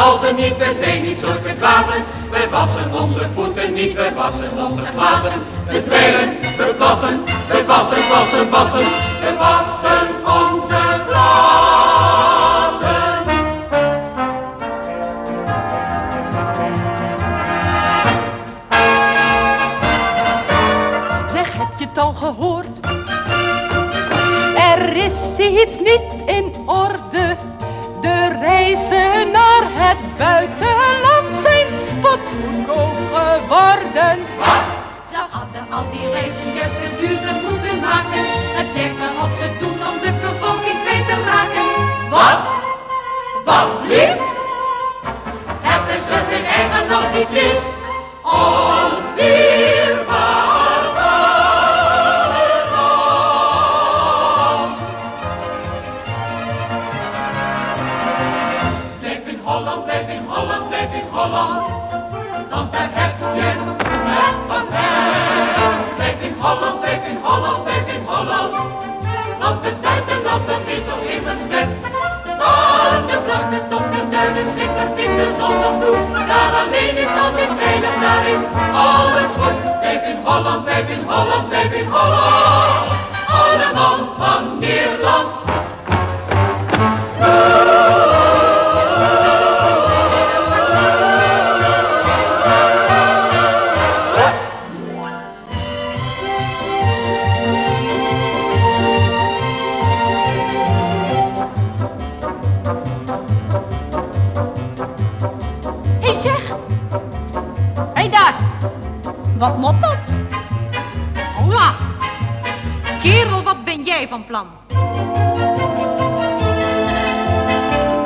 halzen niet, we zijn niet zulke dwazen. We wassen onze voeten niet, we wassen onze glazen. We dweilen, we wassen, we wassen, wassen. We wassen blijf in Holland. Alle man van Nederland. Hé zeg! Hé daar! Wat mot jij van plan?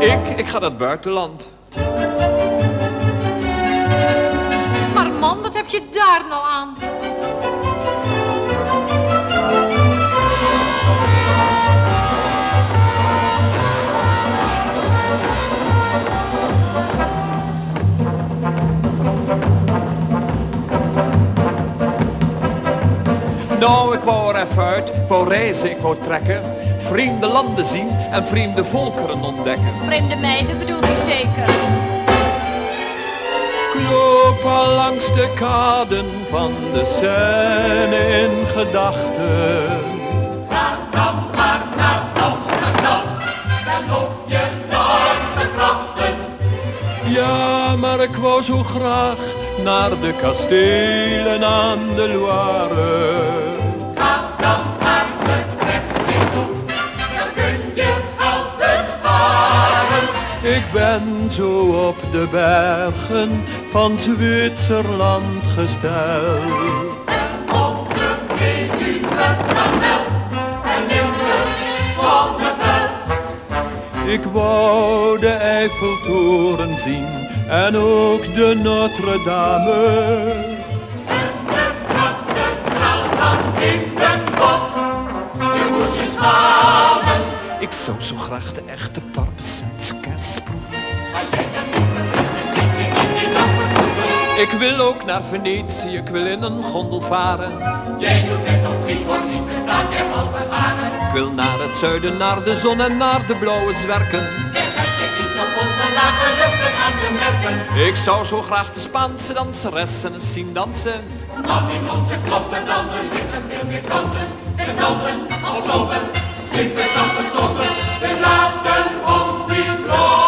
Ik, ik ga naar het buitenland. Maar man, wat heb je daar nou aan? Nou, ik wou er even uit, ik wou reizen, ik wou trekken. Vreemde landen zien en vreemde volkeren ontdekken. Vreemde meiden bedoelt hij zeker. Ik loop al langs de kaden van de Seine in gedachten. Ga dan maar naar Amsterdam. Daar loop je langs de grachten. Ja, maar ik wou zo graag naar de kastelen aan de Loire. Zo op de bergen van Zwitserland gesteld. Onze Veluwe dan wel. En Zonneveld. Ik wou de Eiffeltoren zien en ook de Notre Dame. Ik wil ook naar Venetië, ik wil in een gondel varen. Jij doet net of Friesland niet bestaat, jij valt vergaren. Ik wil naar het zuiden, naar de zon en naar de blauwe zwerken. Zeg dat je iets op onze lage luchten aan te merken. Ik zou zo graag de Spaanse danseressen eens zien dansen. Dan in onze kloppen dansen, liggen veel meer kansen. En dansen, oplopen, zingen, zampen, sompen. We laten ons niet lopen.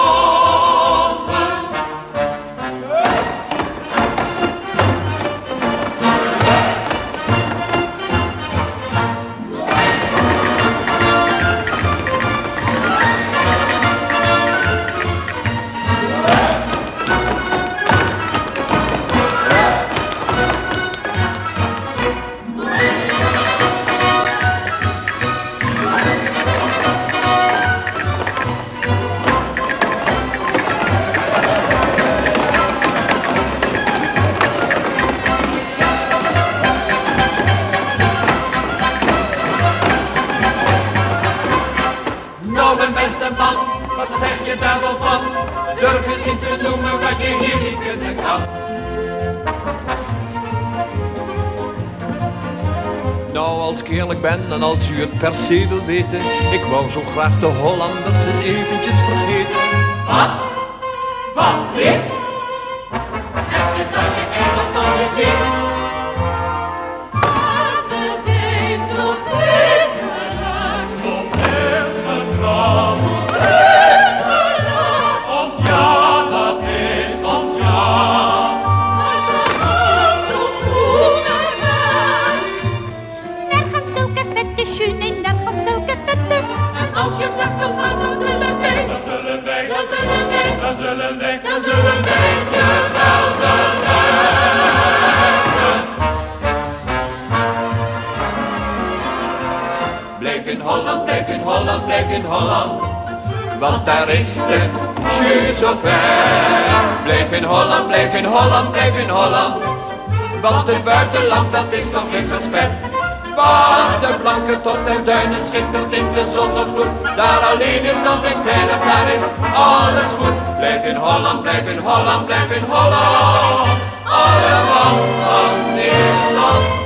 Se wil weten, ik wou zo graag de Hollanders eens eventjes vergeten. Wat? Wat, lief? Blijf in Holland, blijf in Holland, blijf in Holland. Want daar is de jus zo. Blijf in Holland, blijf in Holland, blijf in Holland. Want het buitenland, dat is nog geen pet. Waar de blanke tot der duinen schittert in de zonnegloed. Daar alleen is land en veilig, daar is alles goed. Blijf in Holland, blijf in Holland, blijf in Holland. Allemaal van Nederland.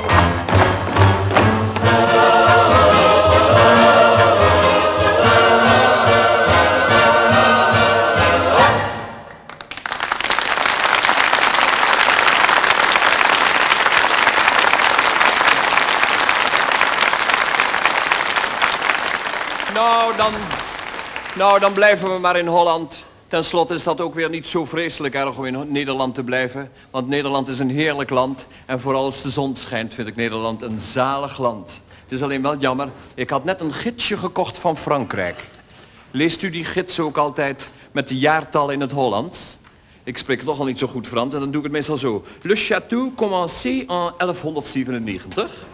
Nou, dan blijven we maar in Holland. Ten slotte is dat ook weer niet zo vreselijk erg om in Nederland te blijven. Want Nederland is een heerlijk land. En vooral als de zon schijnt vind ik Nederland een zalig land. Het is alleen wel jammer. Ik had net een gidsje gekocht van Frankrijk. Leest u die gids ook altijd met de jaartallen in het Hollands? Ik spreek toch al niet zo goed Frans en dan doe ik het meestal zo. Le château commencé en 1197.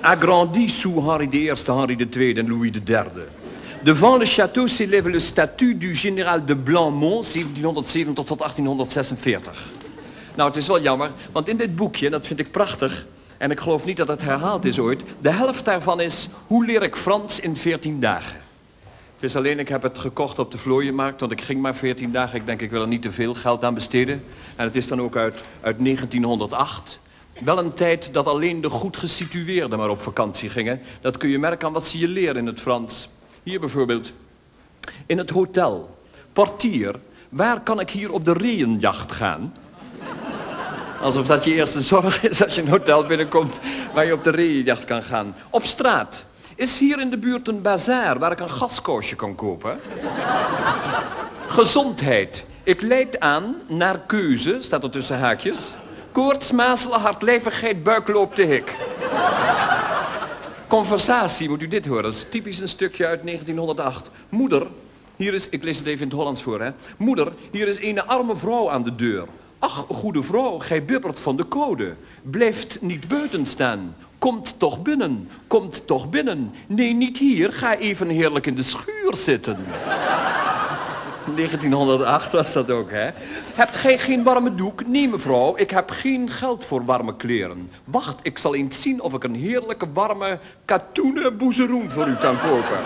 agrandi sous Henri I, Henri II en Louis III. Devant le château s'élève le statut du général de Blancmont, 1770 tot 1846. Nou, het is wel jammer, want in dit boekje, dat vind ik prachtig, en ik geloof niet dat het herhaald is ooit, de helft daarvan is Hoe leer ik Frans in 14 dagen? Het is alleen, ik heb het gekocht op de vlooienmarkt, want ik ging maar 14 dagen. Ik denk, ik wil er niet te veel geld aan besteden. En het is dan ook uit, uit 1908. Wel een tijd dat alleen de goed gesitueerden maar op vakantie gingen. Dat kun je merken aan wat ze je leren in het Frans. Hier bijvoorbeeld. In het hotel. Portier, waar kan ik hier op de reënjacht gaan? Alsof dat je eerste zorg is als je een hotel binnenkomt waar je op de reënjacht kan gaan. Op straat. Is hier in de buurt een bazaar waar ik een gaskoosje kan kopen? Gezondheid. Ik leid aan naar keuze, staat er tussen haakjes. Koorts, mazelen, hartlijvigheid, buikloop de hik. Conversatie, moet u dit horen. Dat is typisch een stukje uit 1908. Moeder, hier is, ik lees het even in het Hollands voor, hè. Moeder, hier is een arme vrouw aan de deur. Ach, goede vrouw, gij bibbert van de code. Blijft niet buiten staan. Komt toch binnen, komt toch binnen. Nee, niet hier, ga even heerlijk in de schuur zitten. 1908 was dat ook, hè? Hebt gij geen warme doek? Nee, mevrouw, ik heb geen geld voor warme kleren. Wacht, ik zal eens zien of ik een heerlijke warme katoenen boezeroen voor u kan kopen.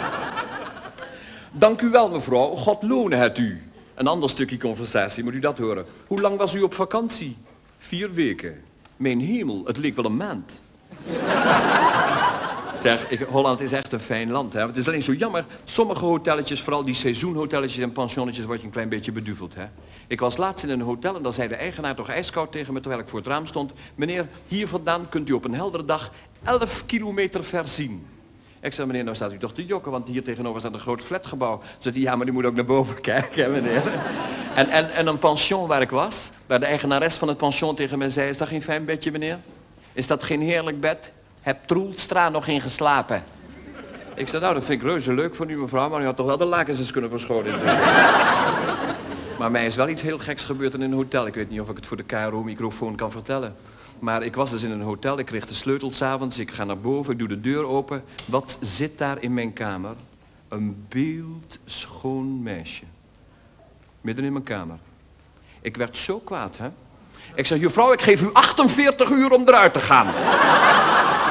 Dank u wel, mevrouw. God lonen het u. Een ander stukje conversatie, moet u dat horen. Hoe lang was u op vakantie? Vier weken. Mijn hemel, het leek wel een maand. Zeg, ik, Holland is echt een fijn land. Hè? Het is alleen zo jammer. Sommige hotelletjes, vooral die seizoenhotelletjes en pensionnetjes, word je een klein beetje beduveld. Hè? Ik was laatst in een hotel en daar zei de eigenaar toch ijskoud tegen me terwijl ik voor het raam stond. Meneer, hier vandaan kunt u op een heldere dag 11 kilometer ver zien. Ik zei, meneer, nou staat u toch te jokken, want hier tegenover staat een groot flatgebouw. Hij, ja, maar u moet ook naar boven kijken, hè, meneer. En, en, en een pension waar ik was, waar de eigenares van het pension tegen mij zei, is dat geen fijn bedje, meneer? Is dat geen heerlijk bed? Heb Troelstra nog in geslapen? Ik zei, nou, dat vind ik reuze leuk van u, mevrouw, maar u had toch wel de lakens eens kunnen verschonen. maar mij is wel iets heel geks gebeurd in een hotel. Ik weet niet of ik het voor de KRO-microfoon kan vertellen. Maar ik was dus in een hotel, ik kreeg de sleutel s'avonds, ik ga naar boven, ik doe de deur open. Wat zit daar in mijn kamer? Een beeldschoon meisje. Midden in mijn kamer. Ik werd zo kwaad, hè? Ik zei, juffrouw, ik geef u 48 uur om eruit te gaan.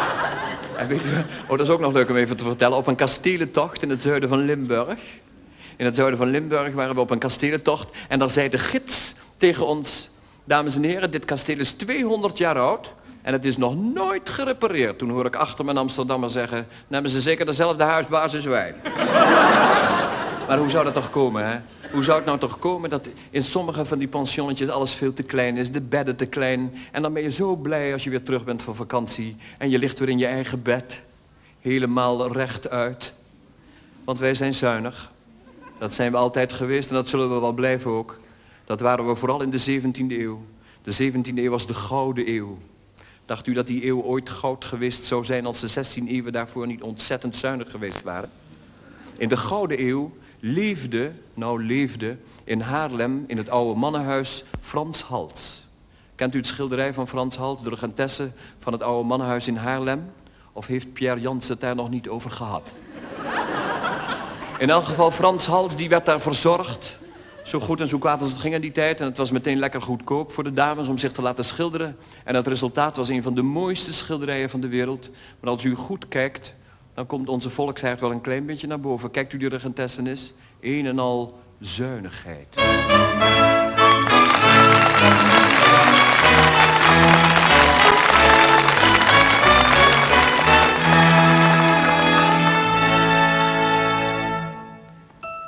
Oh, dat is ook nog leuk om even te vertellen. Op een kastelentocht in het zuiden van Limburg. In het zuiden van Limburg waren we op een kastelentocht. En daar zei de gids tegen ons, dames en heren, dit kasteel is 200 jaar oud. En het is nog nooit gerepareerd. Toen hoor ik achter mijn Amsterdammer zeggen, hebben ze zeker dezelfde huisbaas als wij. maar hoe zou dat toch komen, hè? Hoe zou het nou toch komen dat in sommige van die pensionnetjes alles veel te klein is, de bedden te klein. En dan ben je zo blij als je weer terug bent van vakantie en je ligt weer in je eigen bed. Helemaal rechtuit. Want wij zijn zuinig. Dat zijn we altijd geweest en dat zullen we wel blijven ook. Dat waren we vooral in de 17e eeuw. De 17e eeuw was de gouden eeuw. Dacht u dat die eeuw ooit goud geweest zou zijn als de 16 eeuwen daarvoor niet ontzettend zuinig geweest waren? In de gouden eeuw leefde, nou leefde, in Haarlem in het oude mannenhuis Frans Hals. Kent u het schilderij van Frans Hals, de regentesse van het oude mannenhuis in Haarlem? Of heeft Pierre Jansen het daar nog niet over gehad? In elk geval, Frans Hals die werd daar verzorgd. Zo goed en zo kwaad als het ging in die tijd. En het was meteen lekker goedkoop voor de dames om zich te laten schilderen. En het resultaat was een van de mooiste schilderijen van de wereld. Maar als u goed kijkt, dan komt onze volksheid wel een klein beetje naar boven. Kijkt u die regentessen eens? Een en al zuinigheid.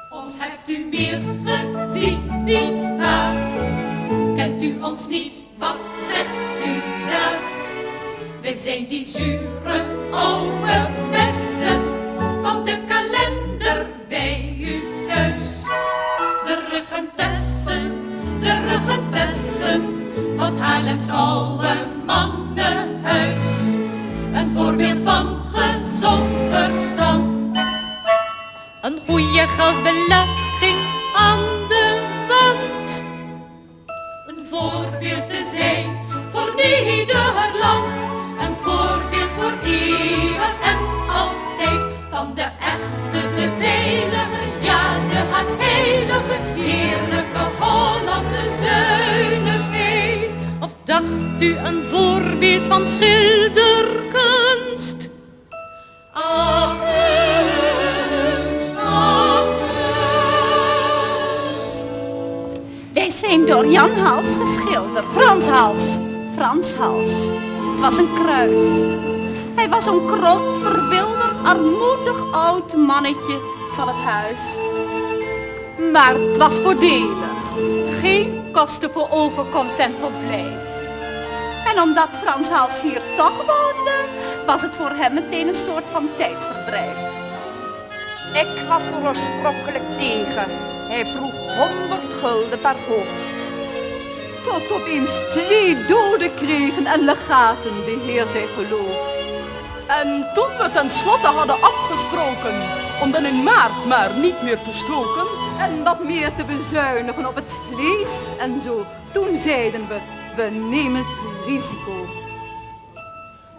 Ons hebt u meer gezien, niet waar? Kent u ons niet, wat zegt u daar? Wij zijn die zure oude van de kalender bij u thuis. De rugentessen, de rugentessen van Haarlems oude mannenhuis. Een voorbeeld van gezond verstand. Een goede geldbelegging aan de wand. Een voorbeeld te zijn heilige, heerlijke Hollandse zuinigheid. Of dacht u een voorbeeld van schilderkunst? August, August. Wij zijn door Jan Hals geschilderd. Frans Hals. Frans Hals. Het was een kruis. Hij was een krom, verwilderd, armoedig oud mannetje van het huis. Maar het was voordelig. Geen kosten voor overkomst en verblijf. En omdat Frans Hals hier toch woonde, was het voor hem meteen een soort van tijdverdrijf. Ik was er oorspronkelijk tegen. Hij vroeg 100 gulden per hoofd. Tot opeens twee doden kregen en legaten, de heer zij geloof. En toen we tenslotte hadden afgesproken om dan in maart maar niet meer te stoken, En wat meer te bezuinigen op het vlees en zo. Toen zeiden we, we nemen het risico.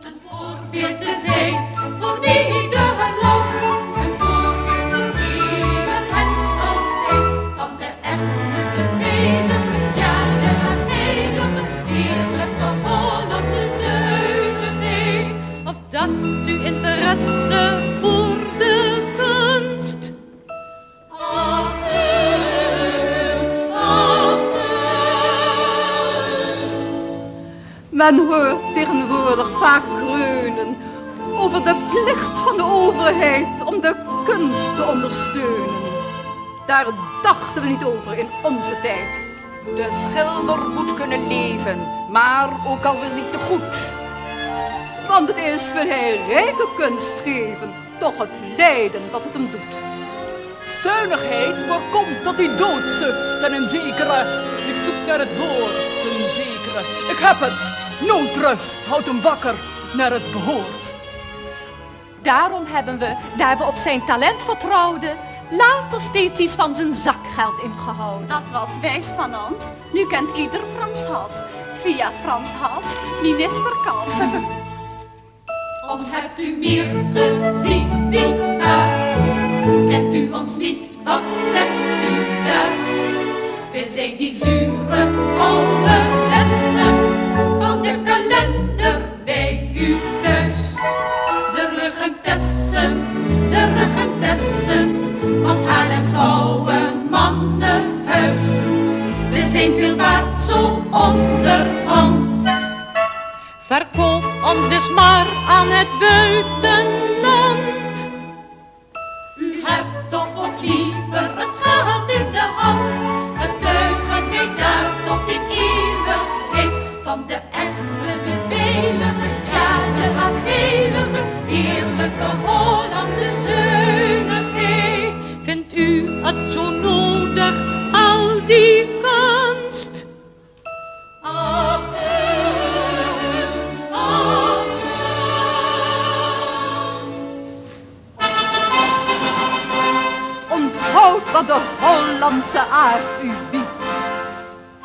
Een voorbeeld te zijn voor Nederland. Een voorbeeld voor eeuwig en altijd. Van de echte, de heilige, ja Men hoort tegenwoordig vaak kreunen over de plicht van de overheid om de kunst te ondersteunen. Daar dachten we niet over in onze tijd. De schilder moet kunnen leven, maar ook alweer niet te goed. Want het is, wil hij rijke kunst geven, toch het lijden dat het hem doet. zuinigheid voorkomt dat hij doodsuft en een zekere, ik zoek naar het woord, een zekere, ik heb het, nooddruft houdt hem wakker naar het behoort. Daarom hebben we, daar we op zijn talent vertrouwden, later steeds iets van zijn zakgeld ingehouden. Dat was wijs van ons. Nu kent ieder Frans Hals. Via Frans Hals, minister Kals. Ons hebt u meer gezien, niet waar? Kent u ons niet, wat zegt u? We zijn die zure oude bessen van de kalender bij u thuis. De rugentessen, de rugentessen van Haarlems oude huis. We zijn veel waard zo onderhand. Verkoop ons dus maar aan het buitenland. Van de echte, de velige, ja de aanstelige, eerlijke Hollandse zuinigheid. Vindt u het zo nodig, al die kunst? Ach, ach. Onthoud wat de Hollandse aard u biedt.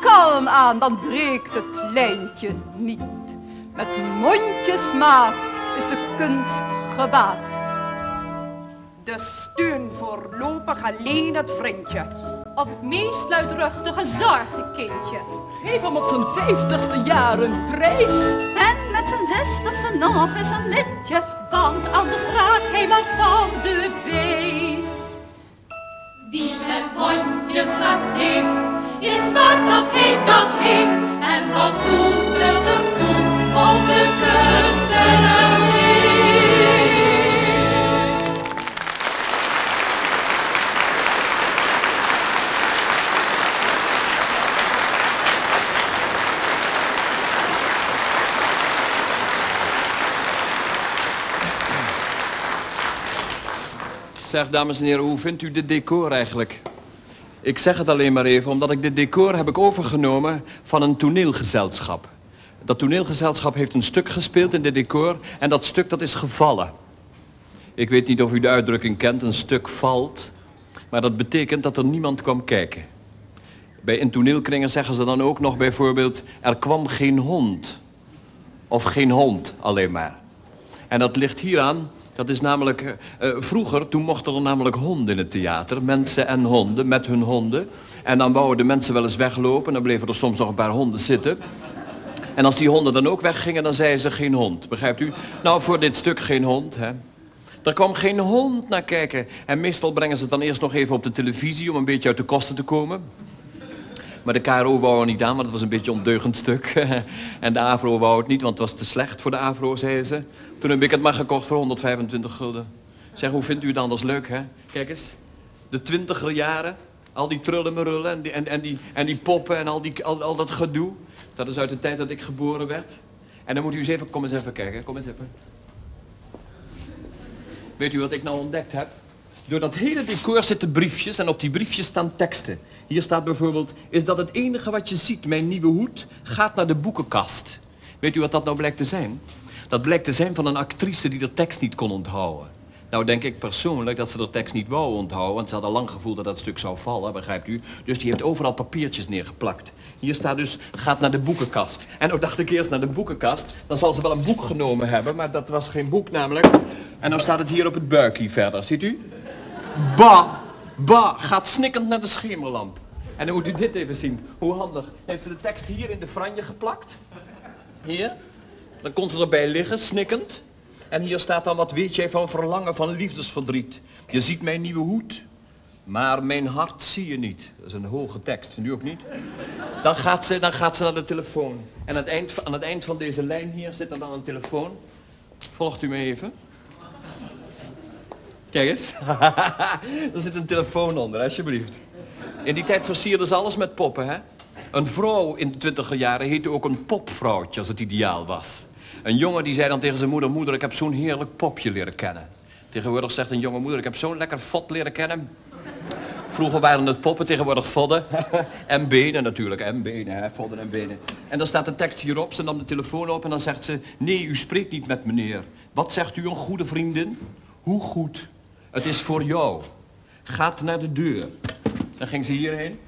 Kalm aan, dan breekt het lijntje niet. Met mondjesmaat is de kunst gebaat. De steun voorlopig alleen het vriendje. Of het meest luidruchtige zorgenkindje. Geef hem op zijn vijftigste jaar een prijs. En met zijn zestigste nog eens een lintje. Want anders raakt hij maar van de beest. Wie het hondje zwart heeft, is zwart dat hij dat heeft. En wat doet er ertoe of de kunstenaar Zeg, dames en heren, hoe vindt u dit decor eigenlijk? Ik zeg het alleen maar even, omdat ik dit decor heb ik overgenomen van een toneelgezelschap. Dat toneelgezelschap heeft een stuk gespeeld in dit decor en dat stuk dat is gevallen. Ik weet niet of u de uitdrukking kent, een stuk valt. Maar dat betekent dat er niemand kwam kijken. Bij in toneelkringen zeggen ze dan ook nog bijvoorbeeld, er kwam geen hond. Of geen hond alleen maar. En dat ligt hieraan, dat is namelijk, eh, eh, vroeger, toen mochten er namelijk honden in het theater. Mensen en honden, met hun honden. En dan wouden de mensen wel eens weglopen, dan bleven er soms nog een paar honden zitten. En als die honden dan ook weggingen, dan zeiden ze geen hond. Begrijpt u? Nou, voor dit stuk geen hond, hè. Er kwam geen hond naar kijken. En meestal brengen ze het dan eerst nog even op de televisie om een beetje uit de kosten te komen. Maar de KRO wou er niet aan, want het was een beetje ondeugend stuk. en de AVRO wou het niet, want het was te slecht voor de AVRO, zei ze. Toen heb ik het maar gekocht voor 125 gulden. Zeg, hoe vindt u het anders leuk, hè? Kijk eens, de twintiger jaren, al die trullenmerullen en die, en, en, die, en die poppen en al, die, al, al dat gedoe. Dat is uit de tijd dat ik geboren werd. En dan moet u eens even, kom eens even kijken, kom eens even. Weet u wat ik nou ontdekt heb? Door dat hele decor zitten briefjes en op die briefjes staan teksten. Hier staat bijvoorbeeld, is dat het enige wat je ziet, mijn nieuwe hoed, gaat naar de boekenkast. Weet u wat dat nou blijkt te zijn? Dat blijkt te zijn van een actrice die de tekst niet kon onthouden. Nou denk ik persoonlijk dat ze de tekst niet wou onthouden, want ze had al lang gevoeld dat dat stuk zou vallen, begrijpt u? Dus die heeft overal papiertjes neergeplakt. Hier staat dus, gaat naar de boekenkast. En nou dacht ik eerst naar de boekenkast, dan zal ze wel een boek genomen hebben, maar dat was geen boek namelijk. En nou staat het hier op het buikje verder, ziet u? Ba, ba, gaat snikkend naar de schemerlamp. En dan moet u dit even zien. Hoe handig. Heeft ze de tekst hier in de franje geplakt? Hier. Dan kon ze erbij liggen, snikkend. En hier staat dan, wat weet jij van verlangen, van liefdesverdriet? Je ziet mijn nieuwe hoed, maar mijn hart zie je niet. Dat is een hoge tekst, vindt u ook niet? Dan gaat ze, dan gaat ze naar de telefoon. En aan het, eind, aan het eind van deze lijn hier zit er dan een telefoon. Volgt u me even? Kijk eens. er zit een telefoon onder, alsjeblieft. In die tijd versierden ze alles met poppen, hè? Een vrouw in de twintiger jaren heette ook een popvrouwtje als het ideaal was. Een jongen die zei dan tegen zijn moeder, moeder, ik heb zo'n heerlijk popje leren kennen. Tegenwoordig zegt een jonge moeder, ik heb zo'n lekker fot leren kennen. Vroeger waren het poppen, tegenwoordig vodden. en benen natuurlijk, en benen, hè, vodden en benen. En dan staat een tekst hierop, ze nam de telefoon op en dan zegt ze... Nee, u spreekt niet met meneer. Wat zegt u, een goede vriendin? Hoe goed? Het is voor jou. Gaat naar de deur. Dan ging ze hierheen.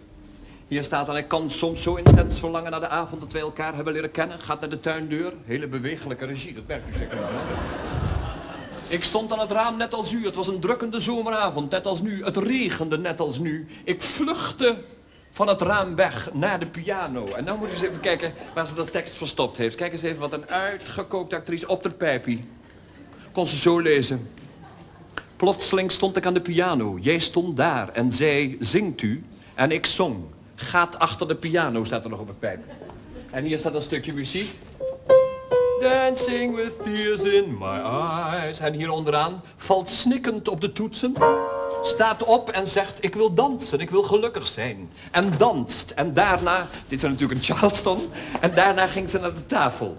Hier staat dan, ik kan soms zo intens verlangen naar de avond dat wij elkaar hebben leren kennen. Gaat naar de tuindeur. Hele bewegelijke regie, dat werkt u zeker wel. Ik stond aan het raam net als u. Het was een drukkende zomeravond, net als nu. Het regende net als nu. Ik vluchtte van het raam weg naar de piano. En nou moet u eens even kijken waar ze de tekst verstopt heeft. Kijk eens even wat een uitgekookte actrice op de pijpie. Kon ze zo lezen. Plotseling stond ik aan de piano. Jij stond daar en zei, zingt u? En ik zong. Gaat achter de piano, staat er nog op het pijp. En hier staat een stukje muziek. Dancing with tears in my eyes. En hier onderaan valt snikkend op de toetsen. Staat op en zegt, ik wil dansen, ik wil gelukkig zijn. En danst. En daarna, dit is natuurlijk een Charleston. En daarna ging ze naar de tafel.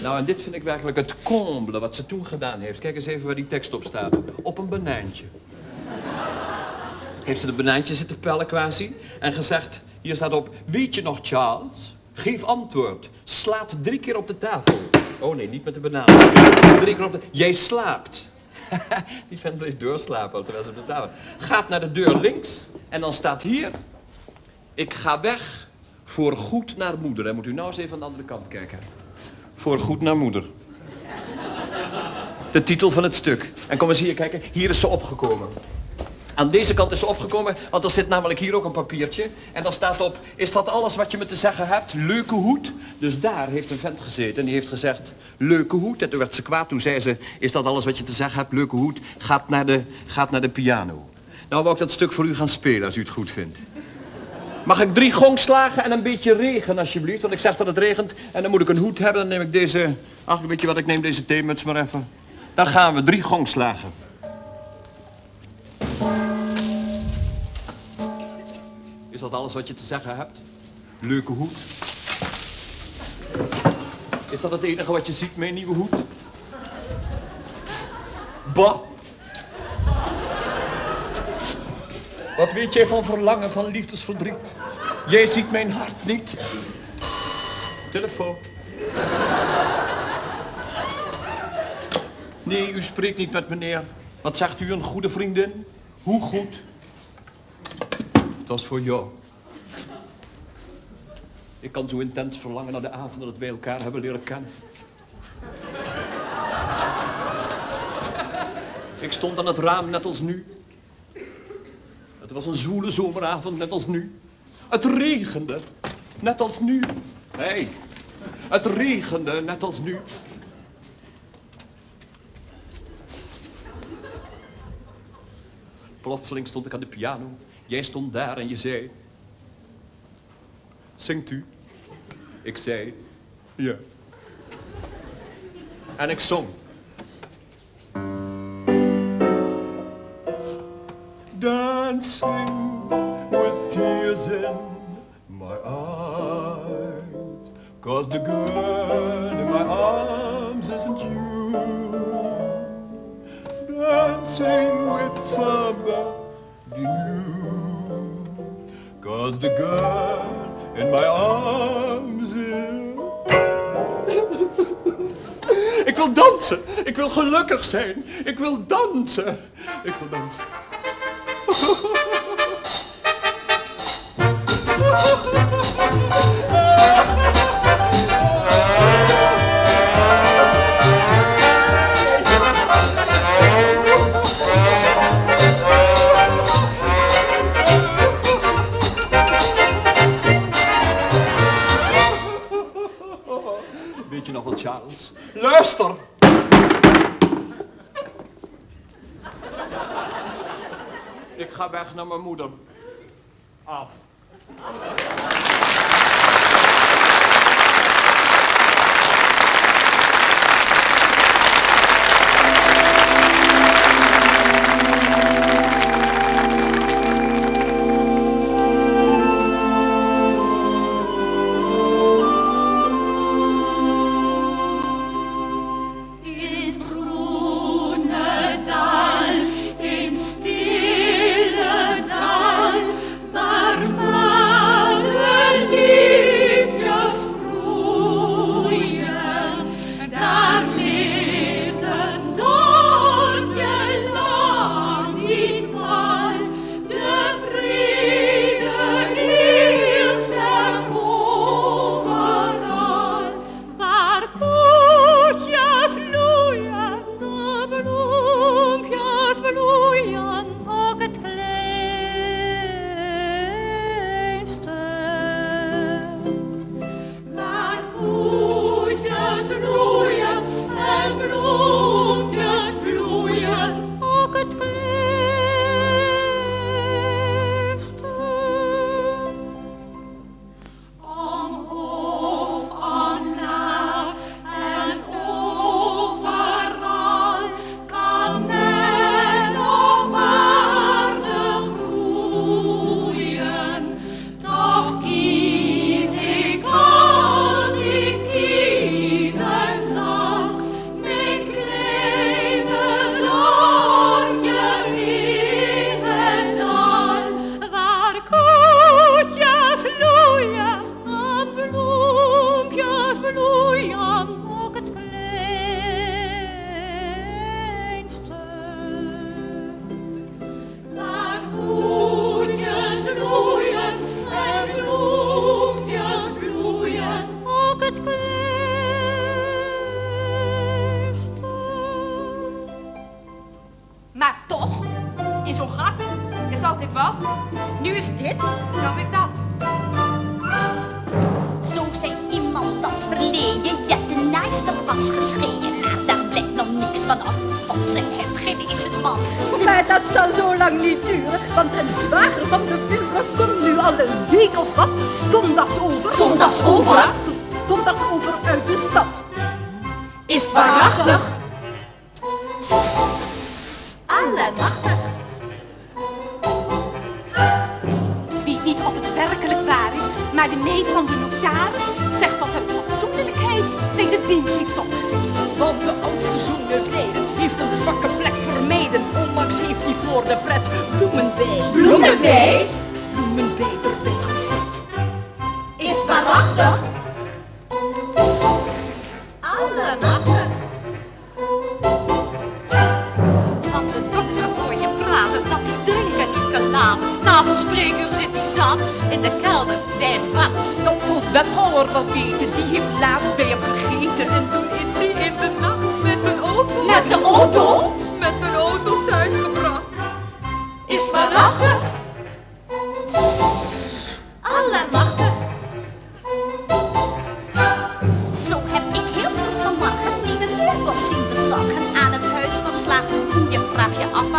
Nou, en dit vind ik werkelijk het comble wat ze toen gedaan heeft. Kijk eens even waar die tekst op staat. Op een banaantje. Heeft ze de banaantje zitten pellen quasi. En gezegd, hier staat op, weet je nog Charles? Geef antwoord. Slaat drie keer op de tafel. Oh nee, niet met de banaan. Drie keer op de... Jij slaapt. Die vent bleef doorslapen terwijl ze op de tafel. Gaat naar de deur links en dan staat hier... Ik ga weg voor goed naar moeder. En moet u nou eens even aan de andere kant kijken. Voor goed naar moeder. De titel van het stuk. En kom eens hier kijken. Hier is ze opgekomen. Aan deze kant is ze opgekomen, want er zit namelijk hier ook een papiertje. En daar staat op, is dat alles wat je me te zeggen hebt? Leuke hoed. Dus daar heeft een vent gezeten en die heeft gezegd, leuke hoed. En toen werd ze kwaad, toen zei ze, is dat alles wat je te zeggen hebt? Leuke hoed, gaat naar de, gaat naar de piano. Nou wou ik dat stuk voor u gaan spelen, als u het goed vindt. Mag ik drie gongslagen en een beetje regen, alsjeblieft? Want ik zeg dat het regent en dan moet ik een hoed hebben. Dan neem ik deze, ach, weet je wat, ik neem deze theemuts maar even. Dan gaan we, drie gongslagen. Is dat alles wat je te zeggen hebt? Leuke hoed. Is dat het enige wat je ziet, mijn nieuwe hoed? Bah. Wat weet jij van verlangen, van liefdesverdriet? Jij ziet mijn hart niet. Telefoon. Nee, u spreekt niet met meneer. Wat zegt u, een goede vriendin? Hoe goed? Het was voor jou. Ik kan zo intens verlangen naar de avond dat wij elkaar hebben leren kennen. Ik stond aan het raam net als nu. Het was een zoele zomeravond net als nu. Het regende net als nu. Nee, het regende net als nu. Plotseling stond ik aan de piano. Jij stond daar en je zei... Zingt u? Ik zei... Ja. En ik zong. Dancing with tears in my eyes Cause the girl in my arms isn't you Dancing with somebody Cause the girl in my arms Ik wil dansen. Ik wil gelukkig zijn. Ik wil dansen. Ik wil dansen. Charles? Luister! Ik ga weg naar mijn moeder. Af.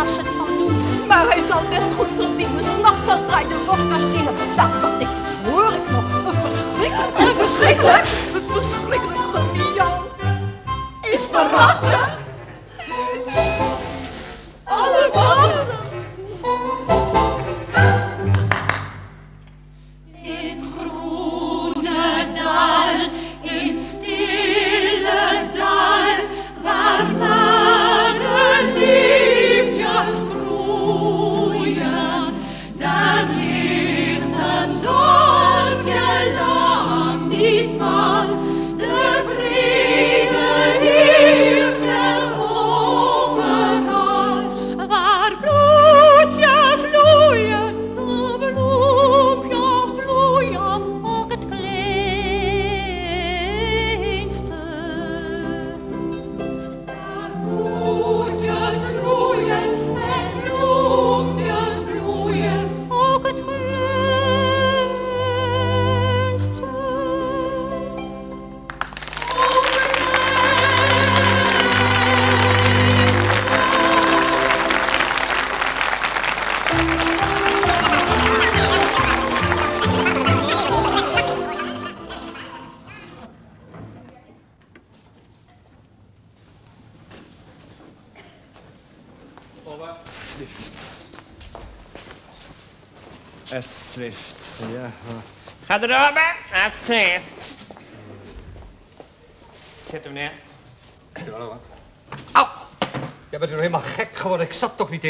Van doen. Maar hij zal best goed verdienen. S'nachts zal draait de wasmachine. Laatst dacht ik, dat hoor ik nog. Een verschrikkelijk. Een verschrikkelijk? Een verschrikkelijk gemiauw. Is het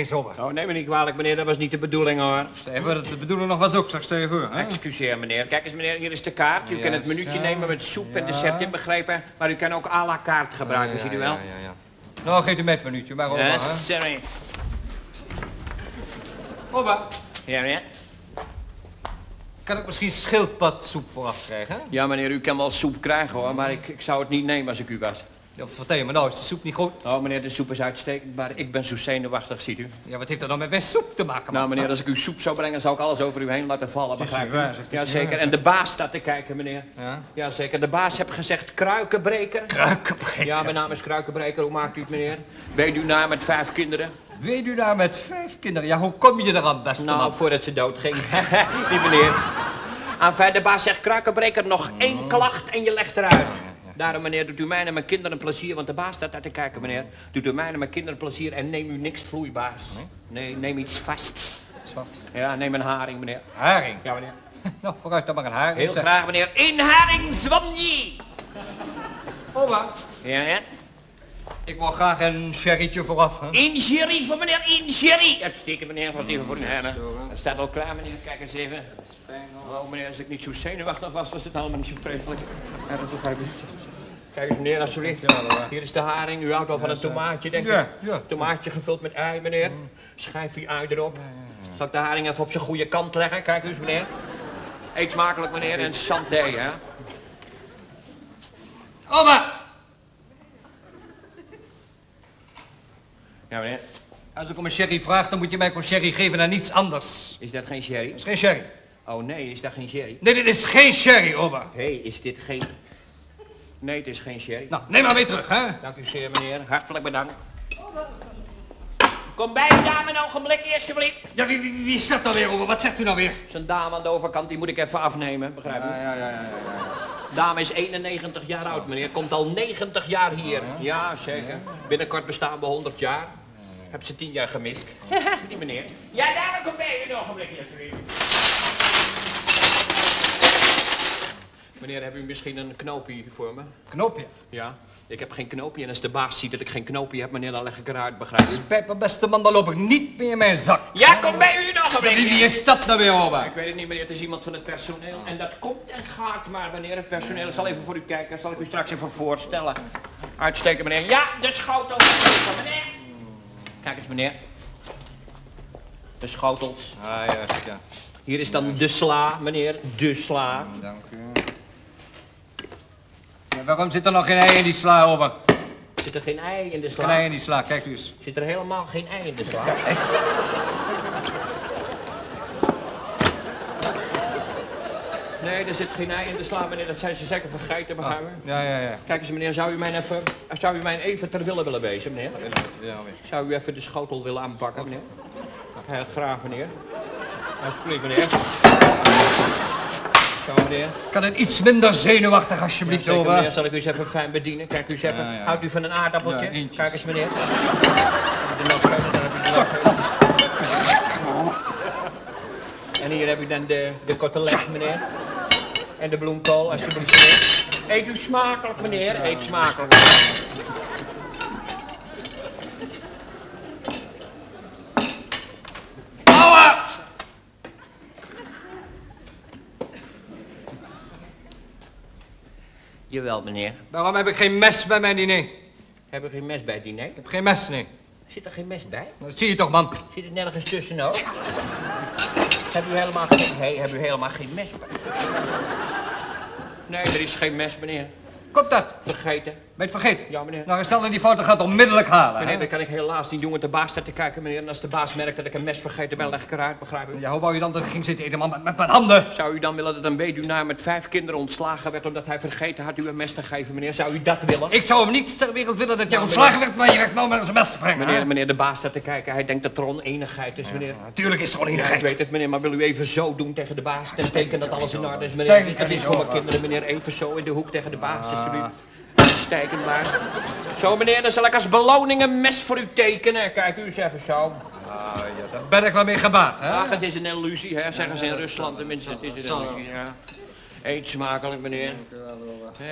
eens over. Oh, neem me niet kwalijk, meneer. Dat was niet de bedoeling, hoor. Dat de bedoeling nog was ook, straks je voor. Hè? Excuseer, meneer. Kijk eens, meneer. Hier is de kaart. U Ja, kan het minuutje ja. nemen met soep en dessert inbegrepen. Maar u kan ook à la kaart gebruiken, ziet u wel? Ja, ja, ja. Nou, geef u mij het minuutje, maar over, hè. Alsjeblieft. Opa, Ja, meneer. kan ik misschien schildpadsoep vooraf krijgen? Ja, meneer, u kan wel soep krijgen, hoor. Maar ik, ik zou het niet nemen als ik u was. Ja, vertel je me nou, is de soep niet goed? Oh, meneer, de soep is uitstekend, maar ik ben zo zenuwachtig, ziet u. Ja, wat heeft dat dan met mijn soep te maken? Nou, man? meneer, als ik u soep zou brengen, zou ik alles over u heen laten vallen, begrijp u? Ja, zeker. En de baas staat te kijken, meneer. Ja? Ja, zeker. De baas heeft gezegd kruikenbreker. Kruikenbreker. Ja, mijn naam is Kruikenbreker. Hoe maakt u het, meneer? Weet u na met vijf kinderen? Weet u daar met vijf kinderen? Ja, hoe kom je eraan, beste Nou, man? voordat ze dood ging. Die meneer. Enfin, de baas zegt kruikenbreker, nog één klacht en je legt eruit. Daarom, meneer, doet u mij en mijn kinderen een plezier, want de baas staat daar te kijken, meneer. Doet u mij en mijn kinderen een plezier en neem u niks vloeibaars. Nee, neem iets vasts. Ja, neem een haring, meneer. Haring. Ja, meneer. Nou, vooruit dan maar een haring. Heel zeg. graag, meneer. In haring zwamje. Oma, Ja, ja. ik wil graag een sherrytje vooraf, hè? In sherry voor meneer, in sherry. Uitstekend, meneer. Wat even voor een haring. Dat staat al klaar, meneer. Kijk eens even. Oh, meneer, als ik niet zo zenuwachtig was, was het allemaal niet zo vreselijk. Ja, dat is. Kijk eens, meneer, alsjeblieft. Hier is de haring. U houdt wel van een tomaatje, denk ik. Ja, ja. Tomaatje gevuld met ui, meneer. Schijf die ui erop. Zal ik de haring even op zijn goede kant leggen? Kijk eens, meneer. Eet smakelijk, meneer. En santé, hè. Oma! Ja, meneer. Als ik om een sherry vraag, dan moet je mij gewoon sherry geven en niets anders. Is dat geen sherry? Dat is geen sherry. Oh, nee, is dat geen sherry? Nee, dit is geen sherry, oma. Hé, hey, is dit geen... Nee, het is geen sherry. Nou, neem maar mee terug, hè? Dank u zeer, meneer. Hartelijk bedankt. Kom bij, dame, een ogenblik, alsjeblieft. Ja, wie, wie, wie is dat nou weer over? Wat zegt u nou weer? Zijn dame aan de overkant, die moet ik even afnemen, begrijp je? ja, ja, ja, ja. Dame is 91 jaar oud, meneer. Komt al 90 jaar hier. Ja, zeker. Binnenkort bestaan we 100 jaar. Heb ze 10 jaar gemist. Die meneer. Ja, dame, kom bij een ogenblikje, alsjeblieft. Meneer, heb u misschien een knoopje voor me? Knoopje. Ja, ik heb geen knoopje en als de baas ziet dat ik geen knoopje heb, meneer, dan leg ik eruit, begrijp je? Spijt me, beste man, dan loop ik niet meer in mijn zak. Ja, kom bij u een Wie, ogenblikje. wie is dat nou weer over? Ik weet het niet, meneer. Het is iemand van het personeel. En dat komt en gaat maar, meneer. Het personeel Ik zal even voor u kijken. Zal ik u straks even voorstellen. Uitstekend, meneer. Ja, de schotel. Meneer. Kijk eens, meneer. De schotels. Ah, juist, ja. Hier is dan de sla, meneer. De sla. Dank u. Ja, waarom zit er nog geen ei in die sla over? Zit er geen ei in de Geen ei sla? in die sla, kijk eens. Zit er helemaal geen ei in de sla? Nee, er zit geen ei in de sla, meneer. Dat zijn ze zeker vergeten, begrijp je? Ja, ja, ja. Kijk eens, meneer, zou u mij even, zou u mij even ter wille willen wezen, meneer? ja. Zou u even de schotel willen aanpakken, meneer? Heel graag, meneer. Alsjeblieft, meneer. Zo, meneer. Kan het iets minder zenuwachtig alsjeblieft Zeker, meneer, zal ik u eens even fijn bedienen? Kijk u eens even. Ja, ja. Houdt u van een aardappeltje? Ja. Kijk eens, meneer. De daar heb. En hier heb u dan de, de kotelet, meneer. En de bloemkool, alsjeblieft, meneer. Eet u smakelijk, meneer. Eet smakelijk. Jawel, meneer. Waarom heb ik geen mes bij mijn diner? Ik Heb er geen mes bij het diner? heb geen mes, nee. Zit er geen mes bij? Dat zie je toch, man? Zit er nergens tussen ook? Heb u helemaal geen, hey, heb u helemaal geen mes bij? Nee, er is geen mes, meneer. Komt dat? Vergeten. Ben je het vergeten? Ja, meneer. Nou, stel dat die foto gaat onmiddellijk halen. Meneer, hè? dat kan ik helaas niet doen, want de baas staat te kijken, meneer. En als de baas merkt dat ik een mes vergeten ben, leg ik eruit, begrijp u? Ja, hoe wou je dan dat ik ging zitten eten, man? Met, met mijn handen? Zou u dan willen dat een weduwnaar met vijf kinderen ontslagen werd omdat hij vergeten had u een mes te geven, meneer? Zou u dat willen? Ik zou hem niet ter wereld willen dat jij ontslagen werd, maar je werd nou met zijn mes te brengen. Meneer, hè? meneer, de baas staat te kijken. Hij denkt dat er oneenigheid is, meneer. Natuurlijk is er Ja, ik weet het, meneer, maar wil u even zo doen tegen de baas? Ten teken dat alles in orde is, meneer. Er is voor mijn kinderen, meneer. Even zo in de hoek tegen de baas, alsjeblieft. Maar. Zo, meneer, dan zal ik als beloning een mes voor u tekenen. Kijk, u eens even zo. Ah, ja, daar ben ik wel mee gebaat, hè? Ach, het is een illusie, hè, zeggen ze in Rusland. Tenminste, het is een illusie, ja. Eet smakelijk, meneer.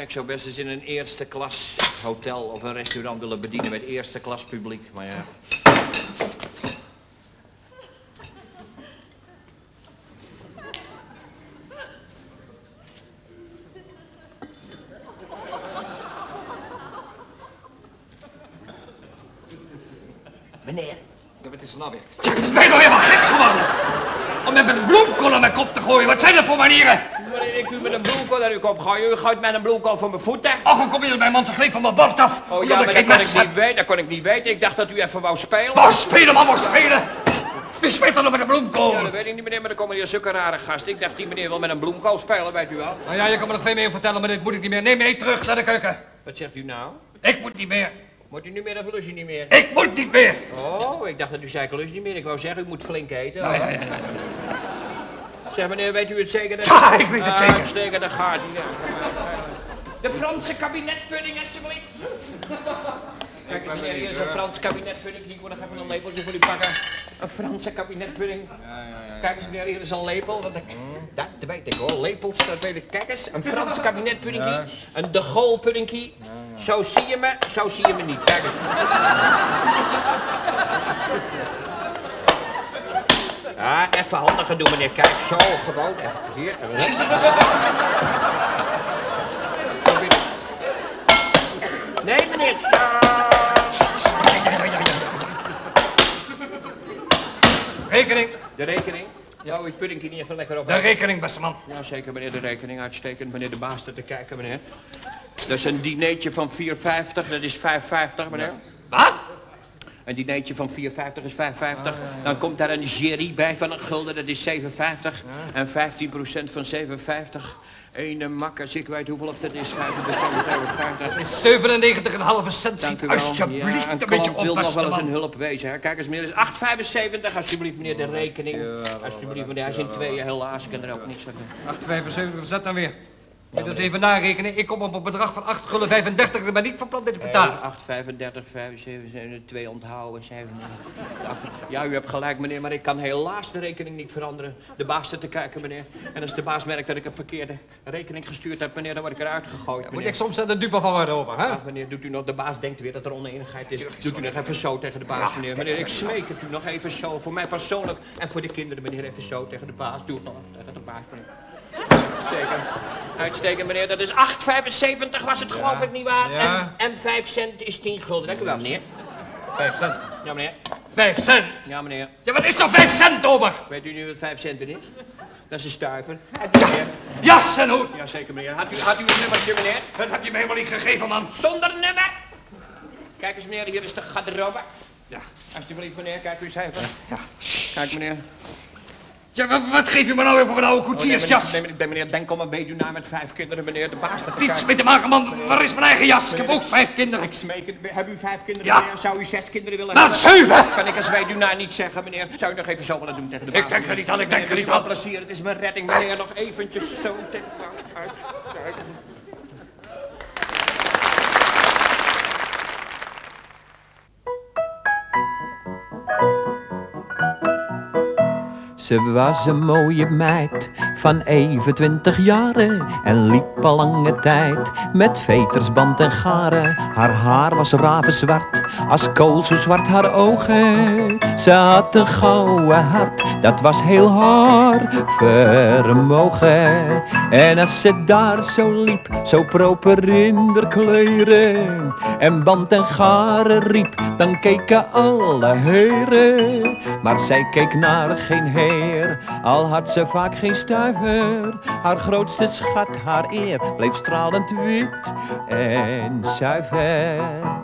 Ik zou best eens in een eerste klas hotel of een restaurant willen bedienen met eerste klas publiek, maar ja. Meneer, Ja, wat is er nou weer? Ben je nou helemaal gek geworden? Om met een bloemkool aan mijn kop te gooien, wat zijn dat voor manieren? Wanneer ik u met een bloemkool naar uw kop gooi, u gooit met een bloemkool voor mijn voeten. Och, hoe kom je er bij man, ze gleed van mijn bord af. Oh ja, maar ik dat kon ik niet weten, dat kon ik niet weten. Ik dacht dat u even wou spelen. Wou spelen, man, wou spelen. Wie speelt er nou met een bloemkool? Ja, dat weet ik niet meneer, maar er komen hier zulke rare gasten. Ik dacht, die meneer wil met een bloemkool spelen, weet u wel. Nou ja, je kan me nog veel meer vertellen, maar dit moet ik niet meer. Neem mee terug naar de keuken. Wat zegt u nou? Ik moet niet meer. Moet u nu meer of lust u niet meer? Ik moet niet meer. Oh, ik dacht dat u zei, ik lust niet meer. Ik wou zeggen, u moet flink eten. Nou. Zeg meneer, weet u het zeker? Dat... Ja, ik weet het zeker. Uitstekend, dat gaat. De Franse kabinetpudding, alsjeblieft. Kijk eens meneer, hier is een Frans kabinetpudding. Ik moet nog even een lepeltje voor u pakken. Een Franse kabinetpudding. Kijk eens meneer, hier is een lepel. Dat, ik, dat weet ik hoor, lepels, dat weet ik. Kijk eens, een Frans kabinetpuddingkie. Een de Gaulle puddingkie. Zo zie je me, zo zie je me niet. Kijk eens. Ja, even handiger doen meneer. Kijk, zo gewoon. Even hier. Nee meneer. Rekening. De rekening. Ja, puddingje niet even lekker op. De rekening, beste man. Ja, zeker meneer, de rekening uitstekend. Meneer de baas te kijken, meneer. Dat is een dineetje van 4,50, dat is 5,50, meneer. Wat? Een dinertje van 4,50 is 5,50. Dan komt daar een jerry bij van een gulden, dat is 7,50. En 15% van 7,50. Ene makkers, ik weet hoeveel of dat is, 25,50. is 97,5 cent. Dank u wel. alsjeblieft Ja, een beetje klant op, wil nog wel eens een man. hulp wezen. Hè. Kijk eens meneer, is 8,75. Alsjeblieft meneer, de rekening. Alsjeblieft meneer, hij is in tweeën, helaas. Ik kan er ook niks aan doen. 8,75, wat zat nou weer? Moet je dat eens even narekenen. Ik kom op een bedrag van 8 gulden 35. Ik ben niet van plan dit te betalen. 8, 35, 75, 2 onthouden, 97. Ja, u hebt gelijk meneer, maar ik kan helaas de rekening niet veranderen. De baas zit te kijken meneer. En als de baas merkt dat ik een verkeerde rekening gestuurd heb meneer, dan word ik eruit gegooid Moet ik soms de dupe van worden over, hè? Ach, meneer, doet u nog, de baas denkt weer dat er oneenigheid is. Doet u nog even zo tegen de baas, meneer. Meneer, ik smeek het u nog even zo. Voor mij persoonlijk en voor de kinderen, meneer, even zo tegen de baas. Doe het nog tegen de baas, meneer. Uitstekend, meneer. Dat is 8,75 was het geloof ik niet waar. Ja. En, en 5 cent is 10 gulden. Dank u wel, meneer. 5 cent. Ja, meneer. 5 cent? Ja, meneer. Ja, wat is toch 5 cent, ober? Weet u nu wat 5 centen is? Dat is een stuiver. Meneer. Jas en hoed. Ja, zeker, meneer. Had u, had u een nummertje, meneer? Dat heb je me helemaal niet gegeven, man. Zonder nummer. Kijk eens, meneer. Hier is de garderobe. Ja. Alsjeblieft, meneer. Kijk u eens even. Ja. Kijk, meneer. Ja, wat, geef je me nou weer voor een oude Oh, nee, koetsiersjas? meneer, nee, meneer, denk om een weduwnaar met vijf kinderen, meneer. De baas te Niets mee te maken, man. Waar is mijn eigen jas? Ik heb ook vijf kinderen. Ik smeek het. Hebben u vijf kinderen, Ja. meneer? Zou u zes kinderen willen Nou, hebben? zeven! Kan ik als weduwnaar niet zeggen, meneer? Zou u nog even zo willen doen tegen de baas? Ik denk er niet aan, ik denk er niet aan. aan. plezier, het is mijn redding, meneer. Nog eventjes zo tegen... Ze was een mooie meid van even twintig jaren en liep al lange tijd met vetersband en garen. Haar haar was ravenzwart, als kool zo zwart haar ogen. Ze had een gouden hart, dat was heel haar vermogen. En als ze daar zo liep, zo proper in de kleuren en band en garen riep, dan keken alle heren. Maar zij keek naar geen heer, al had ze vaak geen stuiver. Haar grootste schat, haar eer, bleef stralend wit en zuiver.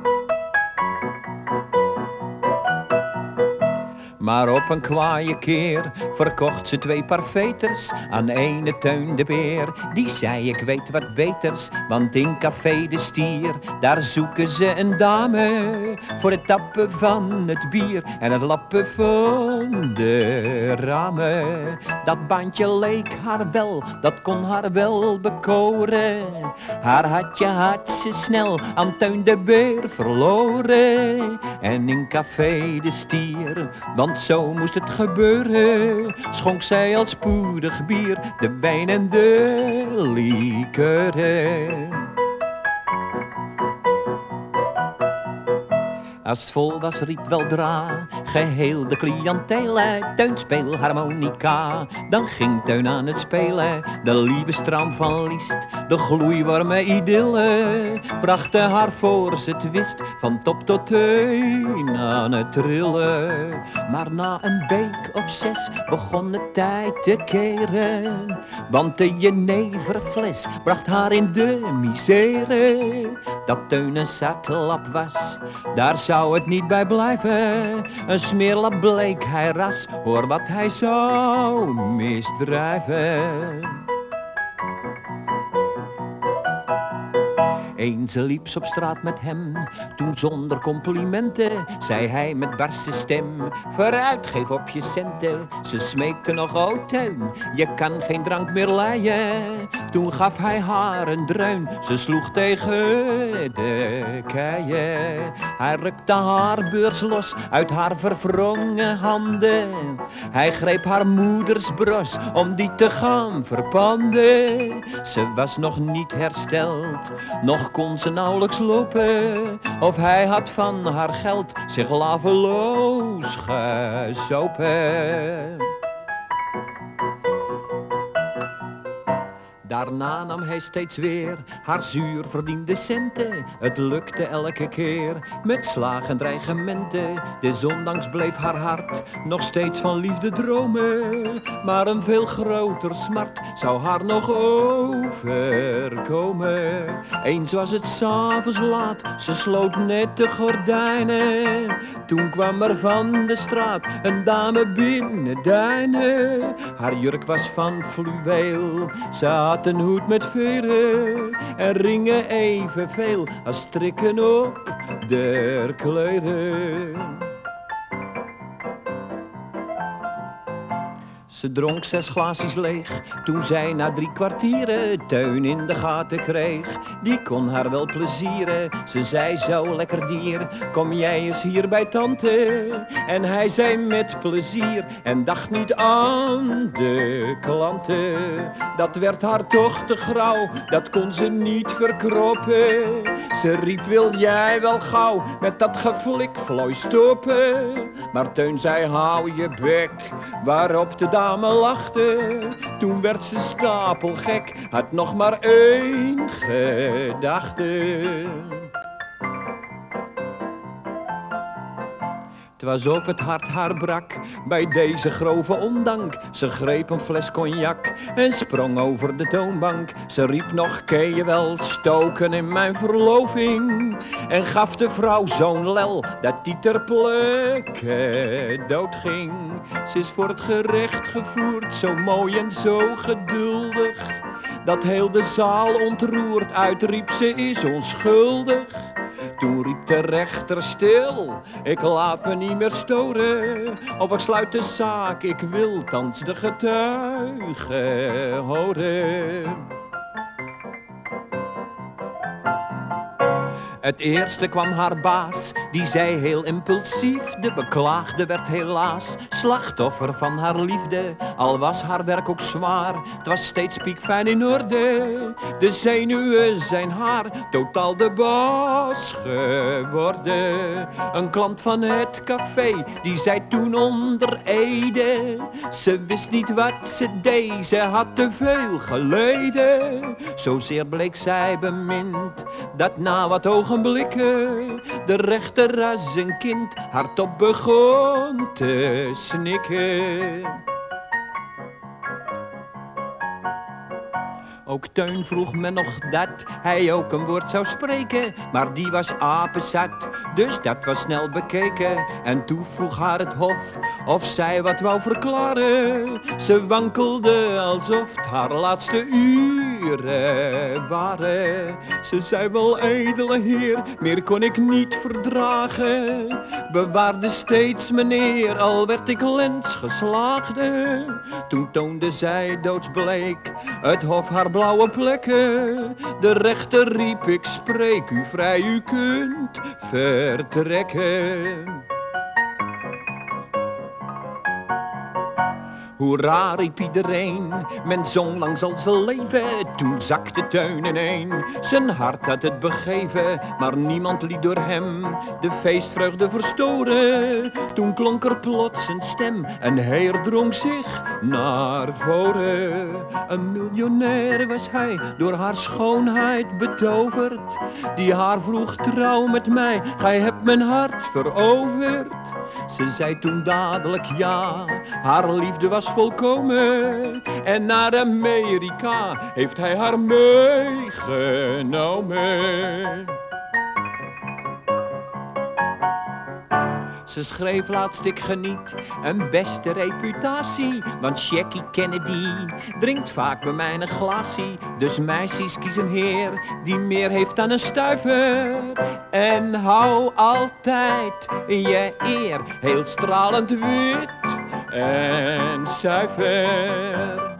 Maar op een kwaaie keer verkocht ze twee paar veters aan ene Teun de Beer. Die zei ik weet wat beters, want in Café de Stier, daar zoeken ze een dame voor het tappen van het bier en het lappen van de ramen. Dat bandje leek haar wel, dat kon haar wel bekoren. Haar hartje had ze snel aan Teun de Beer verloren. En in Café de Stier, want zo moest het gebeuren, schonk zij al spoedig bier, de wijn en de likeuren. Als vol was riep weldra geheel de cliëntele Teun speel harmonica Dan ging Teun aan het spelen De liebestram van Liest De gloeiwarme idylle Brachten haar voor ze het wist Van top tot teen aan het trillen. Maar na een week of zes begon de tijd te keren. Want de jeneverfles bracht haar in de misère. Dat Teun een zatlap was Daar zou het niet bij blijven. Een smeerlap bleek hij ras, hoor wat hij zou misdrijven. Eens liep ze op straat met hem, toen zonder complimenten, zei hij met barse stem, vooruit geef op je centen. Ze smeekte nog, Teun, je kan geen drank meer leien. Toen gaf hij haar een dreun, ze sloeg tegen de keien. Hij rukte haar beurs los uit haar verwrongen handen. Hij greep haar moeders bros om die te gaan verpanden. Ze was nog niet hersteld, nog kon ze nauwelijks lopen. Of hij had van haar geld zich laveloos gezopen. Daarna nam hij steeds weer haar zuur verdiende centen. Het lukte elke keer met slagen en dreigementen. Desondanks bleef haar hart nog steeds van liefde dromen. Maar een veel groter smart zou haar nog overkomen. Eens was het s'avonds laat, ze sloot net de gordijnen. Toen kwam er van de straat een dame binnen duinen. Haar jurk was van fluweel, ze had een hoed met veren. En ringen evenveel als strikken op der kleren. Ze dronk zes glaasjes leeg toen zij na drie kwartieren tuin in de gaten kreeg. Die kon haar wel plezieren. Ze zei zo lekker dier, kom jij eens hier bij tante. En hij zei met plezier en dacht niet aan de klanten. Dat werd haar toch te grauw, dat kon ze niet verkroppen. Ze riep wil jij wel gauw met dat geflik vlooi stoppen. Maar Teun zei hou je bek, waarop de dame lachte. Toen werd ze stapelgek, had nog maar één gedachte. Was of het hart haar brak bij deze grove ondank. Ze greep een fles cognac en sprong over de toonbank. Ze riep nog, ken je wel stoken in mijn verloving? En gaf de vrouw zo'n lel dat die ter plekke doodging. Ze is voor het gerecht gevoerd, zo mooi en zo geduldig. Dat heel de zaal ontroerd uitriep, ze is onschuldig. Toen riep de rechter stil, ik laat me niet meer storen. Of ik sluit de zaak, ik wil thans de getuigen horen. Het eerste kwam haar baas, die zei heel impulsief. De beklaagde werd helaas slachtoffer van haar liefde. Al was haar werk ook zwaar, het was steeds piekfijn in orde. De zenuwen zijn haar totaal de baas geworden. Een klant van het café, die zei toen onder Ede. Ze wist niet wat ze deed, ze had te veel geleden. Zozeer bleek zij bemind, dat na wat de rechter als een kind hardop begon te snikken. Ook Teun vroeg me nog dat hij ook een woord zou spreken, maar die was apenzat, dus dat was snel bekeken. En toen vroeg haar het hof of zij wat wou verklaren. Ze wankelde alsof het haar laatste uren waren. Ze zei wel edele heer, meer kon ik niet verdragen. Bewaarde steeds meneer, al werd ik lens geslaagde. Toen toonde zij doodsbleek het hof haar plekken. De rechter riep, ik spreek u vrij, u kunt vertrekken. Hoera riep iedereen, men zong lang zal ze leven. Toen zakte Teun ineen, zijn hart had het begeven. Maar niemand liet door hem de feestvreugde verstoren. Toen klonk er plots een stem, een heer drong zich naar voren. Een miljonair was hij, door haar schoonheid betoverd. Die haar vroeg trouw met mij, gij hebt mijn hart veroverd. Ze zei toen dadelijk ja, haar liefde was volkomen. En naar Amerika heeft hij haar meegenomen. Ze schreef laatst ik geniet een beste reputatie. Want Jackie Kennedy drinkt vaak bij mij een glasie. Dus meisjes kiezen heer die meer heeft dan een stuiver. En hou altijd je eer. Heel stralend wit en zuiver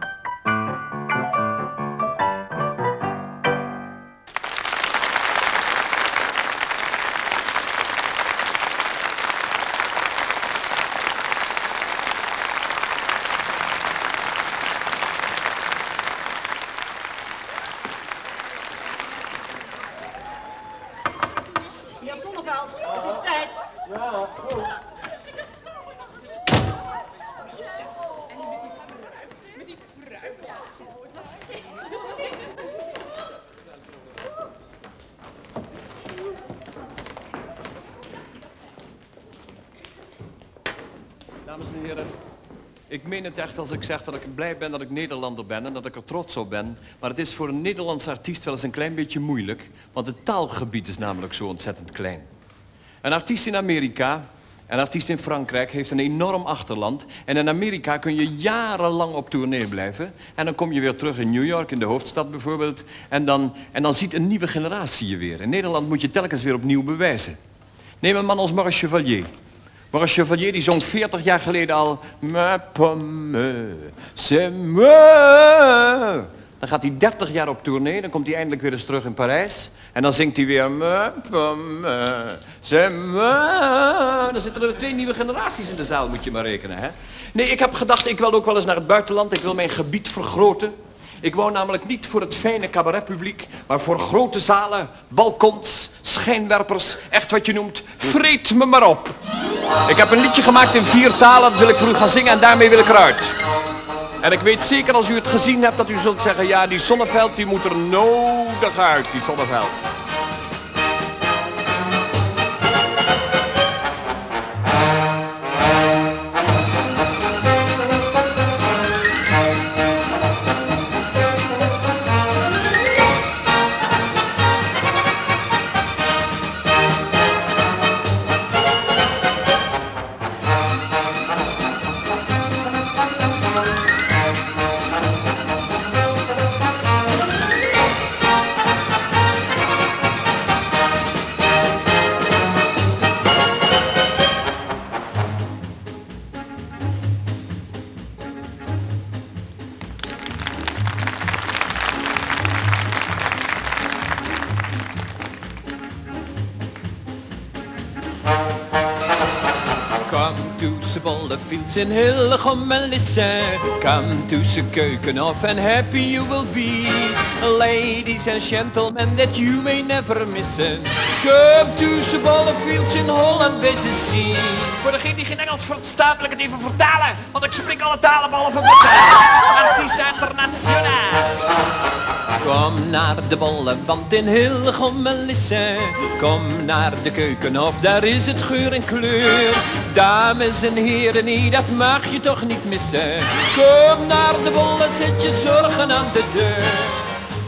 het echt als ik zeg dat ik blij ben dat ik Nederlander ben en dat ik er trots op ben. Maar het is voor een Nederlandse artiest wel eens een klein beetje moeilijk, want het taalgebied is namelijk zo ontzettend klein. Een artiest in Amerika, een artiest in Frankrijk heeft een enorm achterland. En in Amerika kun je jarenlang op tournee blijven. En dan kom je weer terug in New York, in de hoofdstad bijvoorbeeld. En dan, en dan ziet een nieuwe generatie je weer. In Nederland moet je telkens weer opnieuw bewijzen. Neem een man als Maurice Chevalier. Maurice Chevalier die zong 40 jaar geleden al... Ma pomme, c'est moi. Dan gaat hij 30 jaar op tournee, dan komt hij eindelijk weer eens terug in Parijs. En dan zingt hij weer... Ma pomme, c'est moi. Dan zitten er twee nieuwe generaties in de zaal, moet je maar rekenen. Hè? Nee, ik heb gedacht, ik wil ook wel eens naar het buitenland. Ik wil mijn gebied vergroten. Ik wou namelijk niet voor het fijne cabaretpubliek, maar voor grote zalen, balkons, schijnwerpers, echt wat je noemt, vreet me maar op. Ik heb een liedje gemaakt in vier talen, dat wil ik voor u gaan zingen en daarmee wil ik eruit. En ik weet zeker als u het gezien hebt dat u zult zeggen, ja die Zonneveld die moet er nodig uit, die Zonneveld. In Hillegom en Lisse. Come tussen Keukenhof and happy you will be. Ladies and gentlemen that you may never missen. Kom tussen Bollefields in Holland bij de Sea. Voor degene die geen Engels verstaat, wil ik het even vertalen. Want ik spreek alle talen behalve vertalen. Artiest internationaal. Kom naar de want in Hillegom en Lisse. Kom naar de keukenhof, daar is het geur en kleur. Dames en heren, nee, dat mag je toch niet missen. Kom naar de bolle, zet je zorgen aan de deur.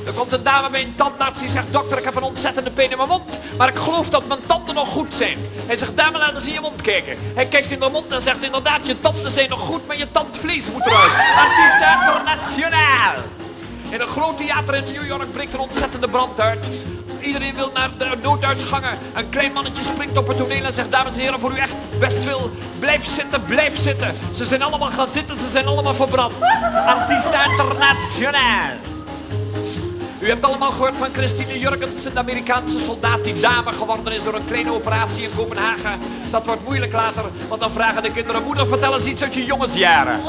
Er komt een dame bij een tandarts die zegt, dokter, ik heb een ontzettende pijn in mijn mond. Maar ik geloof dat mijn tanden nog goed zijn. Hij zegt, dame, laat eens in je mond kijken. Hij kijkt in de mond en zegt, inderdaad, je tanden zijn nog goed, maar je tandvlees moet eruit. Artiest internationaal. In een groot theater in New York breekt een ontzettende brand uit. Iedereen wil naar de nooduitgangen. Een klein mannetje springt op het toneel en zegt... Dames en heren, voor u echt best wil. Blijf zitten, blijf zitten. Ze zijn allemaal gaan zitten, ze zijn allemaal verbrand. Artiest internationaal. U hebt allemaal gehoord van Christine Jurgensen, de Amerikaanse soldaat die dame geworden is door een kleine operatie in Kopenhagen. Dat wordt moeilijk later, want dan vragen de kinderen, moeder vertel eens iets uit je jongensjaren.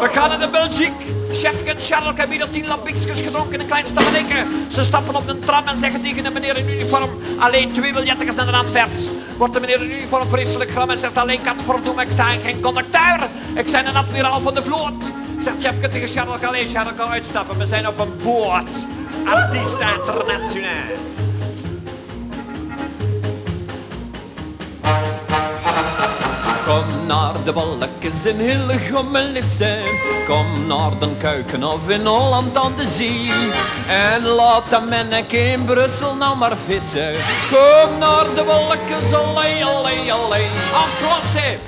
We gaan naar de Belgiek. Chefke en Charles hebben hier tien lambiekjes gedronken in een klein stammendenken. Ze stappen op de tram en zeggen tegen de meneer in uniform, alleen twee biljetjes naar de Anvers. Wordt de meneer in uniform vreselijk gram en zegt alleen katverdomme, ik zijn geen conducteur. Ik zijn een admiraal van de vloot. Zegt Chefke tegen Charles, alleen Charles kan uitstappen, we zijn op een boot. Artiest internationaal. Kom naar de balletjes in Hillegom en Lisse. Kom naar de Kuikenhof in Holland aan de zee. En laat de manneke in Brussel nou maar vissen. Kom naar de balletjes, allee, allee, allee. En français.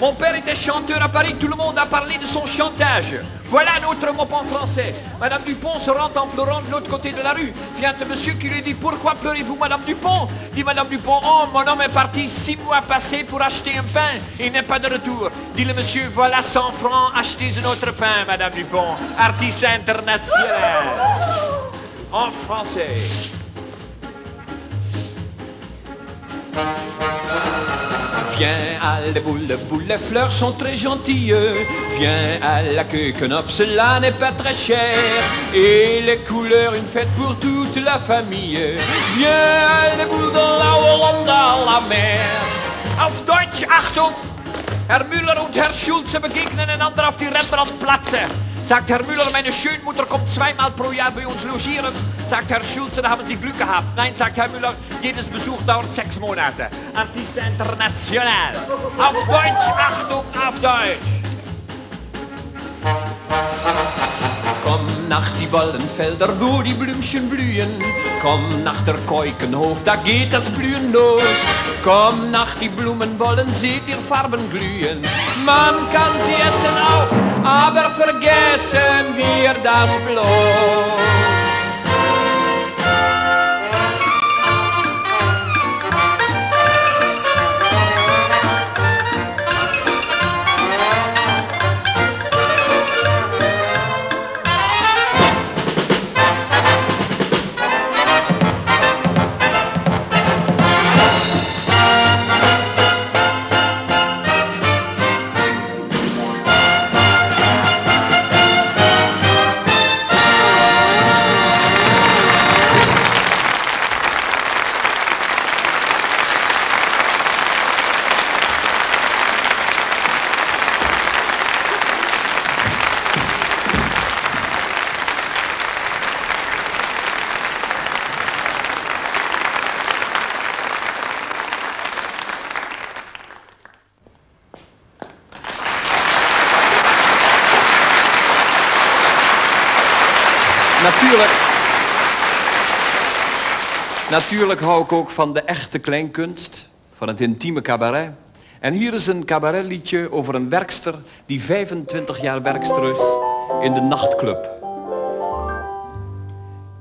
Mon père était chanteur à Paris, tout le monde a parlé de son chantage. Voilà notre mot en français. Madame Dupont se rend en pleurant de l'autre côté de la rue. Vient un monsieur qui lui dit Pourquoi pleurez-vous, Madame Dupont? Dit Madame Dupont Oh, mon homme est parti six mois passés pour acheter un pain. Il n'est pas de retour. Dit le monsieur Voilà 100 francs, achetez un autre pain, Madame Dupont. Artiste international. En français. Viens à la boule, de boule, les fleurs sont très gentilles. Viens à la Keukenhof, cela n'est pas très cher. Et les couleurs, une fête pour toute la famille. Viens à la boule dans la Hollande la mer. Auf Deutsch, Achtung! Herr Müller und Herr Schulze begegnen einander auf die Rembrandtplätze. Sagt Herr Müller, meine Schönmutter kommt zweimal pro Jahr bei uns logieren. Sagt Herr Schulze, da haben Sie Glück gehabt. Nein, sagt Herr Müller, jedes Besuch dauert sechs Monate. Artiste international. Auf Deutsch, Achtung, auf Deutsch. Komm nach die Wallenfelder, wo die Blümchen blühen. Komm nach der Keukenhof, da geht das Blühen los. Komm nach die Blumenbollen, seht ihr Farben glühen. Man kann sie essen auch, aber vergessen wir das bloß. Natuurlijk hou ik ook van de echte kleinkunst, van het intieme cabaret. En hier is een cabaretliedje over een werkster die 25 jaar werkster is in de nachtclub.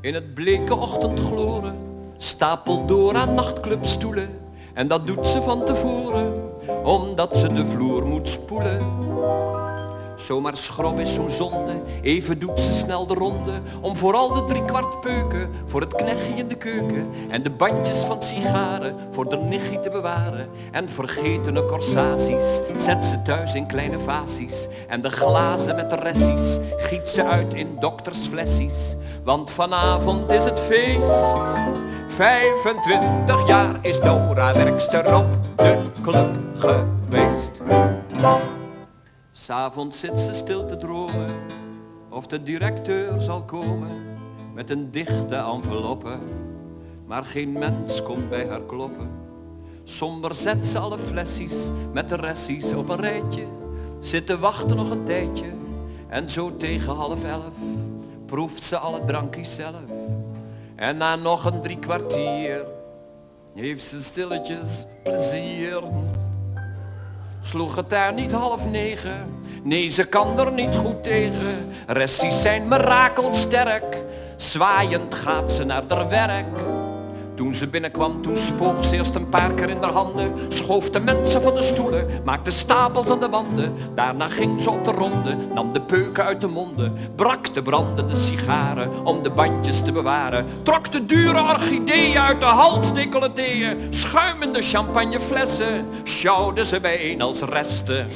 In het bleke ochtendgloren stapelt door aan nachtclubstoelen. En dat doet ze van tevoren, omdat ze de vloer moet spoelen. Zomaar schrob is zo'n zonde, even doet ze snel de ronde Om vooral de driekwart peuken voor het knechtje in de keuken En de bandjes van sigaren voor de nichtje te bewaren. En vergetene corsaties zet ze thuis in kleine vaties En de glazen met de ressies giet ze uit in doktersflessies Want vanavond is het feest. 25 jaar is Dora werkster op de club geweest S'avonds zit ze stil te dromen of de directeur zal komen met een dichte enveloppe. Maar geen mens komt bij haar kloppen. Somber zet ze alle flessies met de ressies op een rijtje. Zit te wachten nog een tijdje en zo tegen half elf proeft ze alle drankjes zelf. En na nog een drie kwartier heeft ze stilletjes plezier. Sloeg het daar niet half negen? Nee, ze kan er niet goed tegen. Ressies zijn mirakelsterk. Zwaaiend gaat ze naar haar werk. Toen ze binnenkwam, toen spoog ze eerst een paar keer in haar handen. Schoof de mensen van de stoelen, maakte stapels aan de wanden. Daarna ging ze op de ronde, nam de peuken uit de monden. Brak de brandende sigaren om de bandjes te bewaren. Trok de dure orchideeën uit de halsdecolleteeën. Schuimende champagneflessen, sjouwde ze bijeen als resten.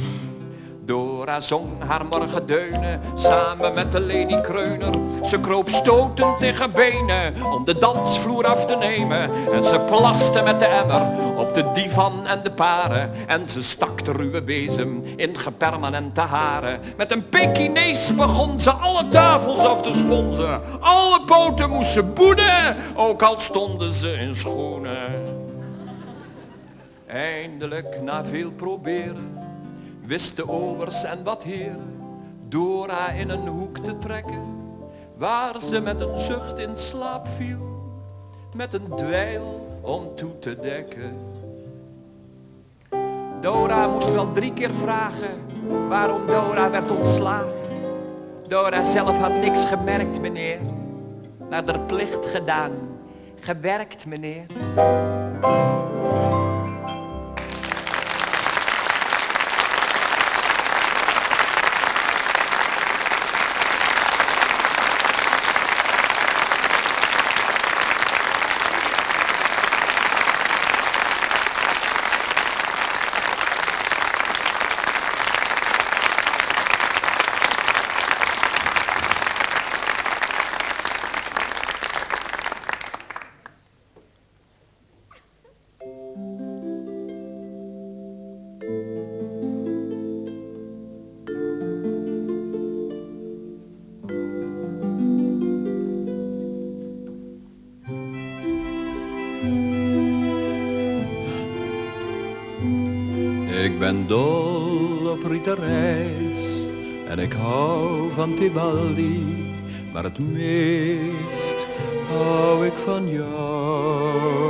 Dora zong haar morgendeunen samen met de lady kreuner. Ze kroop stotend tegen benen om de dansvloer af te nemen. En ze plaste met de emmer op de divan en de paren. En ze stak de ruwe bezem in gepermanente haren. Met een Pekinees begon ze alle tafels af te sponsen. Alle poten moesten boeden, ook al stonden ze in schoenen. Eindelijk na veel proberen wisten overs en wat heren Dora in een hoek te trekken, waar ze met een zucht in slaap viel, met een dweil om toe te dekken. Dora moest wel drie keer vragen waarom Dora werd ontslagen. Dora zelf had niks gemerkt, meneer, naar de plicht gedaan, gewerkt, meneer. Ik ben dol op Rita en ik hou van Tibaldi, maar het meest hou ik van jou.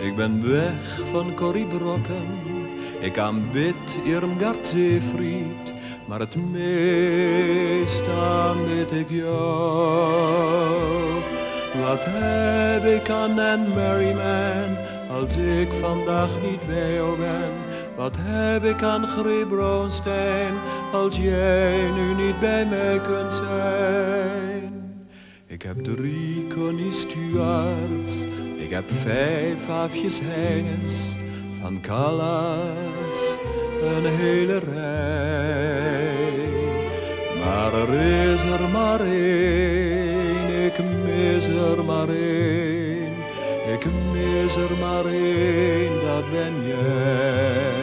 Ik ben weg van Corrie Brokken, ik aanbid Irmgard Zeefried, maar het meest aanbid ik jou. Wat heb ik aan Anne Merriman, als ik vandaag niet bij jou ben? Wat heb ik aan Greep Bronstein, als jij nu niet bij mij kunt zijn? Ik heb drie Connie Stuarts, ik heb vijf afjes Heines, van Callas een hele rij. Maar er is er maar één, ik mis er maar één, ik mis er maar één, dat ben jij.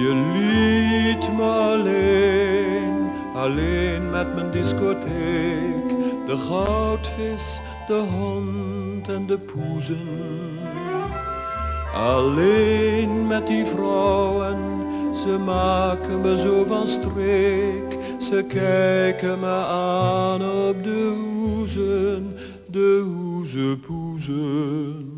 Je liet me alleen, alleen met mijn discotheek, de goudvis, de hond en de poezen. Alleen met die vrouwen, ze maken me zo van streek. Ze kijken me aan op de hoezen, de hoezenpoezen.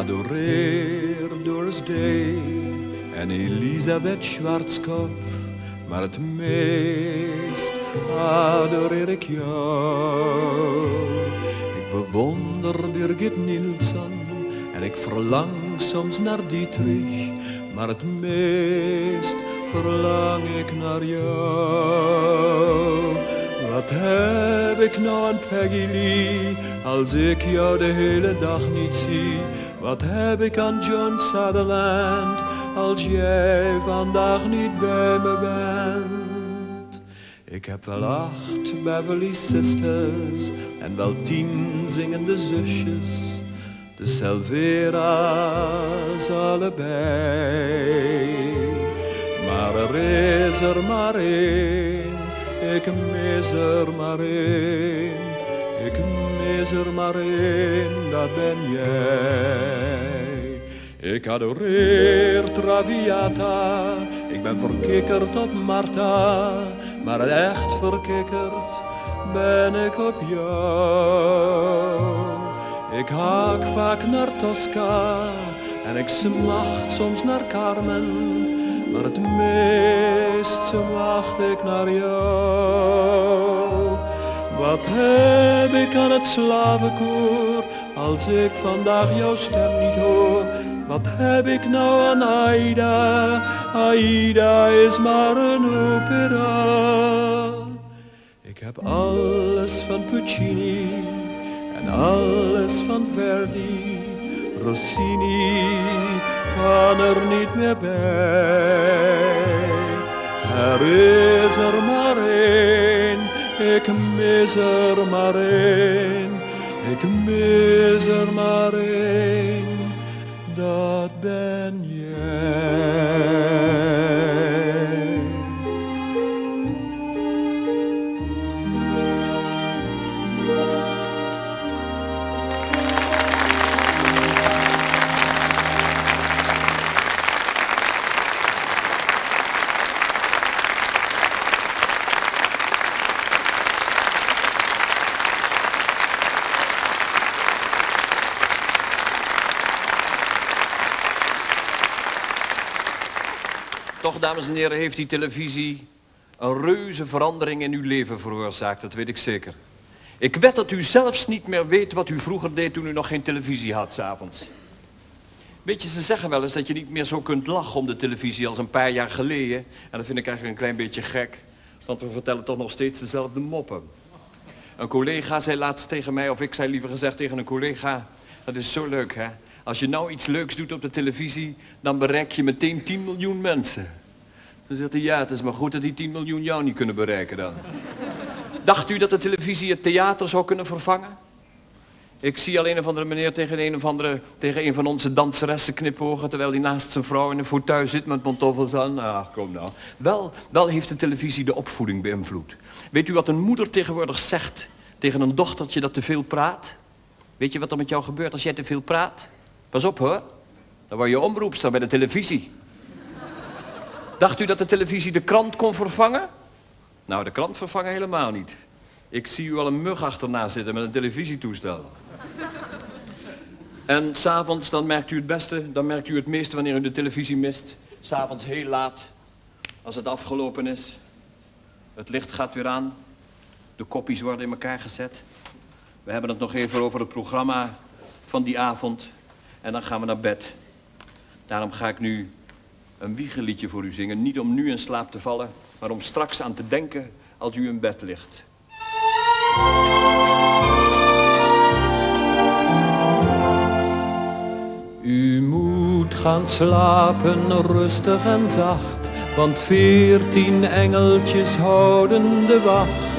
Adoreer Doris Day en Elisabeth Schwarzkopf, maar het meest adoreer ik jou. Ik bewonder Birgit Nilsson en ik verlang soms naar Dietrich, maar het meest verlang ik naar jou. Wat heb ik nou aan Peggy Lee, als ik jou de hele dag niet zie? Wat heb ik aan John Sutherland, als jij vandaag niet bij me bent? Ik heb wel acht Beverly Sisters en wel tien zingende zusjes. De Selvera's allebei. Maar er is er maar één, ik mis er maar één. Ik mis er maar één, dat ben jij. Ik adoreer Traviata, ik ben verkikkerd op Marta, maar echt verkikkerd ben ik op jou. Ik haak vaak naar Tosca en ik smacht soms naar Carmen, maar het meest smacht ik naar jou. Wat heb ik aan het slavenkoor, als ik vandaag jouw stem niet hoor? Wat heb ik nou aan Aida? Aida is maar een opera. Ik heb alles van Puccini en alles van Verdi. Rossini kan er niet meer bij. Er is er maar één, ik mis er maar één, ik mis er maar één, dat ben jij. Dames en heren, heeft die televisie een reuze verandering in uw leven veroorzaakt. Dat weet ik zeker. Ik wed dat u zelfs niet meer weet wat u vroeger deed toen u nog geen televisie had s'avonds. Weet je, ze zeggen wel eens dat je niet meer zo kunt lachen om de televisie als een paar jaar geleden. En dat vind ik eigenlijk een klein beetje gek. Want we vertellen toch nog steeds dezelfde moppen. Een collega zei laatst tegen mij, of ik zei liever gezegd tegen een collega... Dat is zo leuk, hè? Als je nou iets leuks doet op de televisie, dan bereik je meteen 10 miljoen mensen. Dan zegt hij, ja, het is maar goed dat die 10 miljoen jou niet kunnen bereiken dan. Dacht u dat de televisie het theater zou kunnen vervangen? Ik zie alleen een of andere meneer tegen een of andere, tegen een van onze danseressen knipogen, terwijl hij naast zijn vrouw in een fauteuil zit met pantoffels aan. Ah, kom nou. Wel, wel heeft de televisie de opvoeding beïnvloed. Weet u wat een moeder tegenwoordig zegt tegen een dochtertje dat te veel praat? Weet je wat er met jou gebeurt als jij te veel praat? Pas op hoor. Dan word je omroepster bij de televisie. Dacht u dat de televisie de krant kon vervangen? Nou, de krant vervangen helemaal niet. Ik zie u al een mug achterna zitten met een televisietoestel. En s'avonds, dan merkt u het beste, dan merkt u het meeste wanneer u de televisie mist. S'avonds heel laat, als het afgelopen is. Het licht gaat weer aan. De kopjes worden in elkaar gezet. We hebben het nog even over het programma van die avond. En dan gaan we naar bed. Daarom ga ik nu een wiegeliedje voor u zingen. Niet om nu in slaap te vallen, maar om straks aan te denken als u in bed ligt. U moet gaan slapen rustig en zacht, want veertien engeltjes houden de wacht.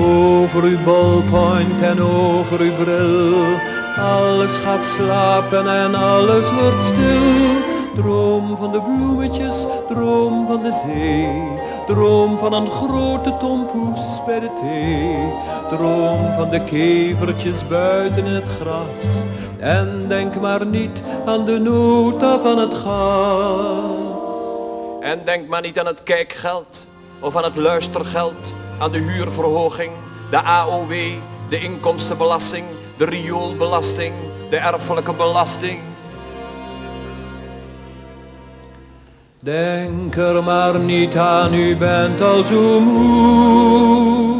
Over uw ballpoint en over uw bril, alles gaat slapen en alles wordt stil. Droom van de bloemetjes, droom van de zee, droom van een grote tompoes bij de thee. Droom van de kevertjes buiten in het gras, en denk maar niet aan de nota van het gas. En denk maar niet aan het kijkgeld of aan het luistergeld, aan de huurverhoging, de AOW, de inkomstenbelasting, de rioolbelasting, de erfelijke belasting. Denk er maar niet aan, u bent al zo moe.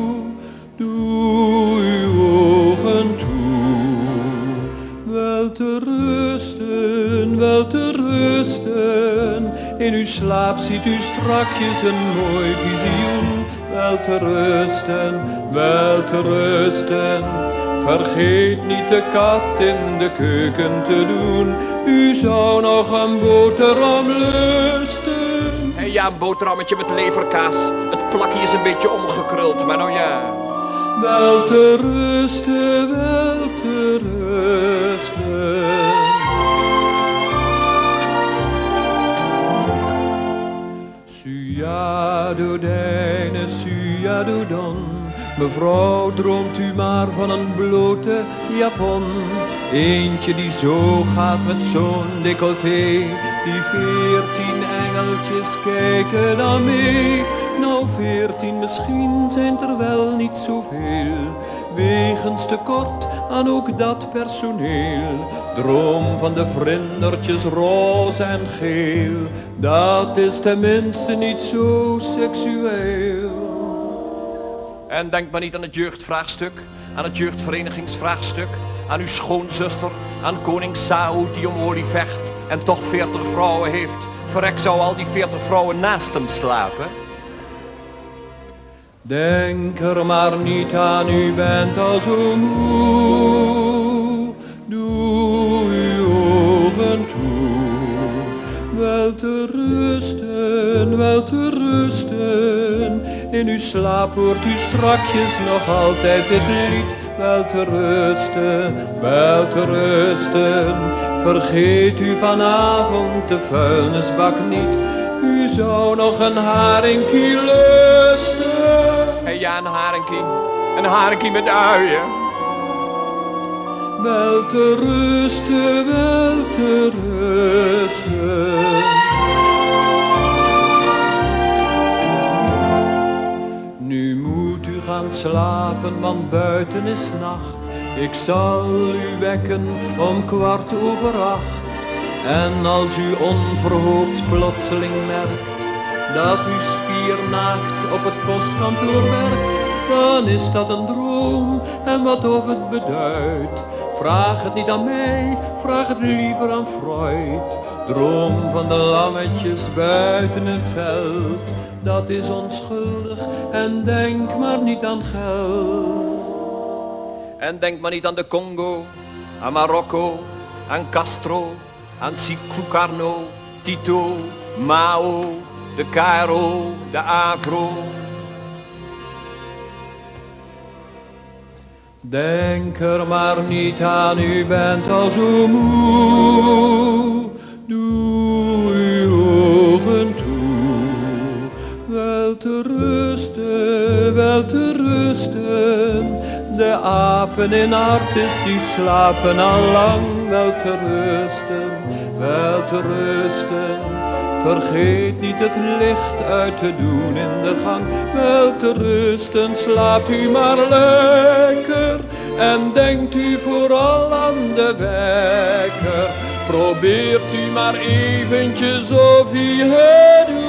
Doe uw ogen toe. Wel te rusten, wel te rusten. In uw slaap ziet u strakjes een mooi visioen. Wel te rusten, wel te rusten. Vergeet niet de kat in de keuken te doen. U zou nog een boterham lusten. En ja, een boterhammetje met leverkaas. Het plakje is een beetje omgekruld, maar nou ja. Wel te rusten, wel te rusten. Sujadodijne, sujadodon. Mevrouw, droomt u maar van een blote japon. Eentje die zo gaat met zo'n decolleté. Die veertien engeltjes kijken dan mee. Nou, veertien misschien zijn er wel niet zoveel. Wegens tekort aan ook dat personeel. Droom van de vrindertjes roze en geel. Dat is tenminste niet zo seksueel. En denk maar niet aan het jeugdvraagstuk, aan het jeugdverenigingsvraagstuk, aan uw schoonzuster, aan koning Saoed die om olie vecht en toch veertig vrouwen heeft. Verrek zou al die veertig vrouwen naast hem slapen. Denk er maar niet aan, u bent al zo moe. Doe uw ogen toe. Wel te rusten, wel te. In uw slaap hoort u strakjes nog altijd het lied. Wel te rusten, wel te rusten. Vergeet u vanavond de vuilnisbak niet. U zou nog een haringkie lusten. En ja, een haringkie. Een haringkie met uien. Wel te rusten, wel te rusten. Gaan slapen, want buiten is nacht. Ik zal u wekken om kwart over acht. En als u onverhoopt plotseling merkt dat u spiernaakt op het postkantoor werkt, dan is dat een droom en wat of het beduidt. Vraag het niet aan mij, vraag het liever aan Freud. Droom van de lammetjes buiten het veld, dat is onschuldig en denk maar niet aan geld. En denk maar niet aan de Congo, aan Marokko, aan Castro, aan Sukarno, Tito, Mao, de Caro, de Avro. Denk er maar niet aan, u bent al zo moe. Apen in Artis die slapen al lang wel te rusten, wel te rusten. Vergeet niet het licht uit te doen in de gang, wel te rusten, slaapt u maar lekker. En denkt u vooral aan de wekker, probeert u maar eventjes of u het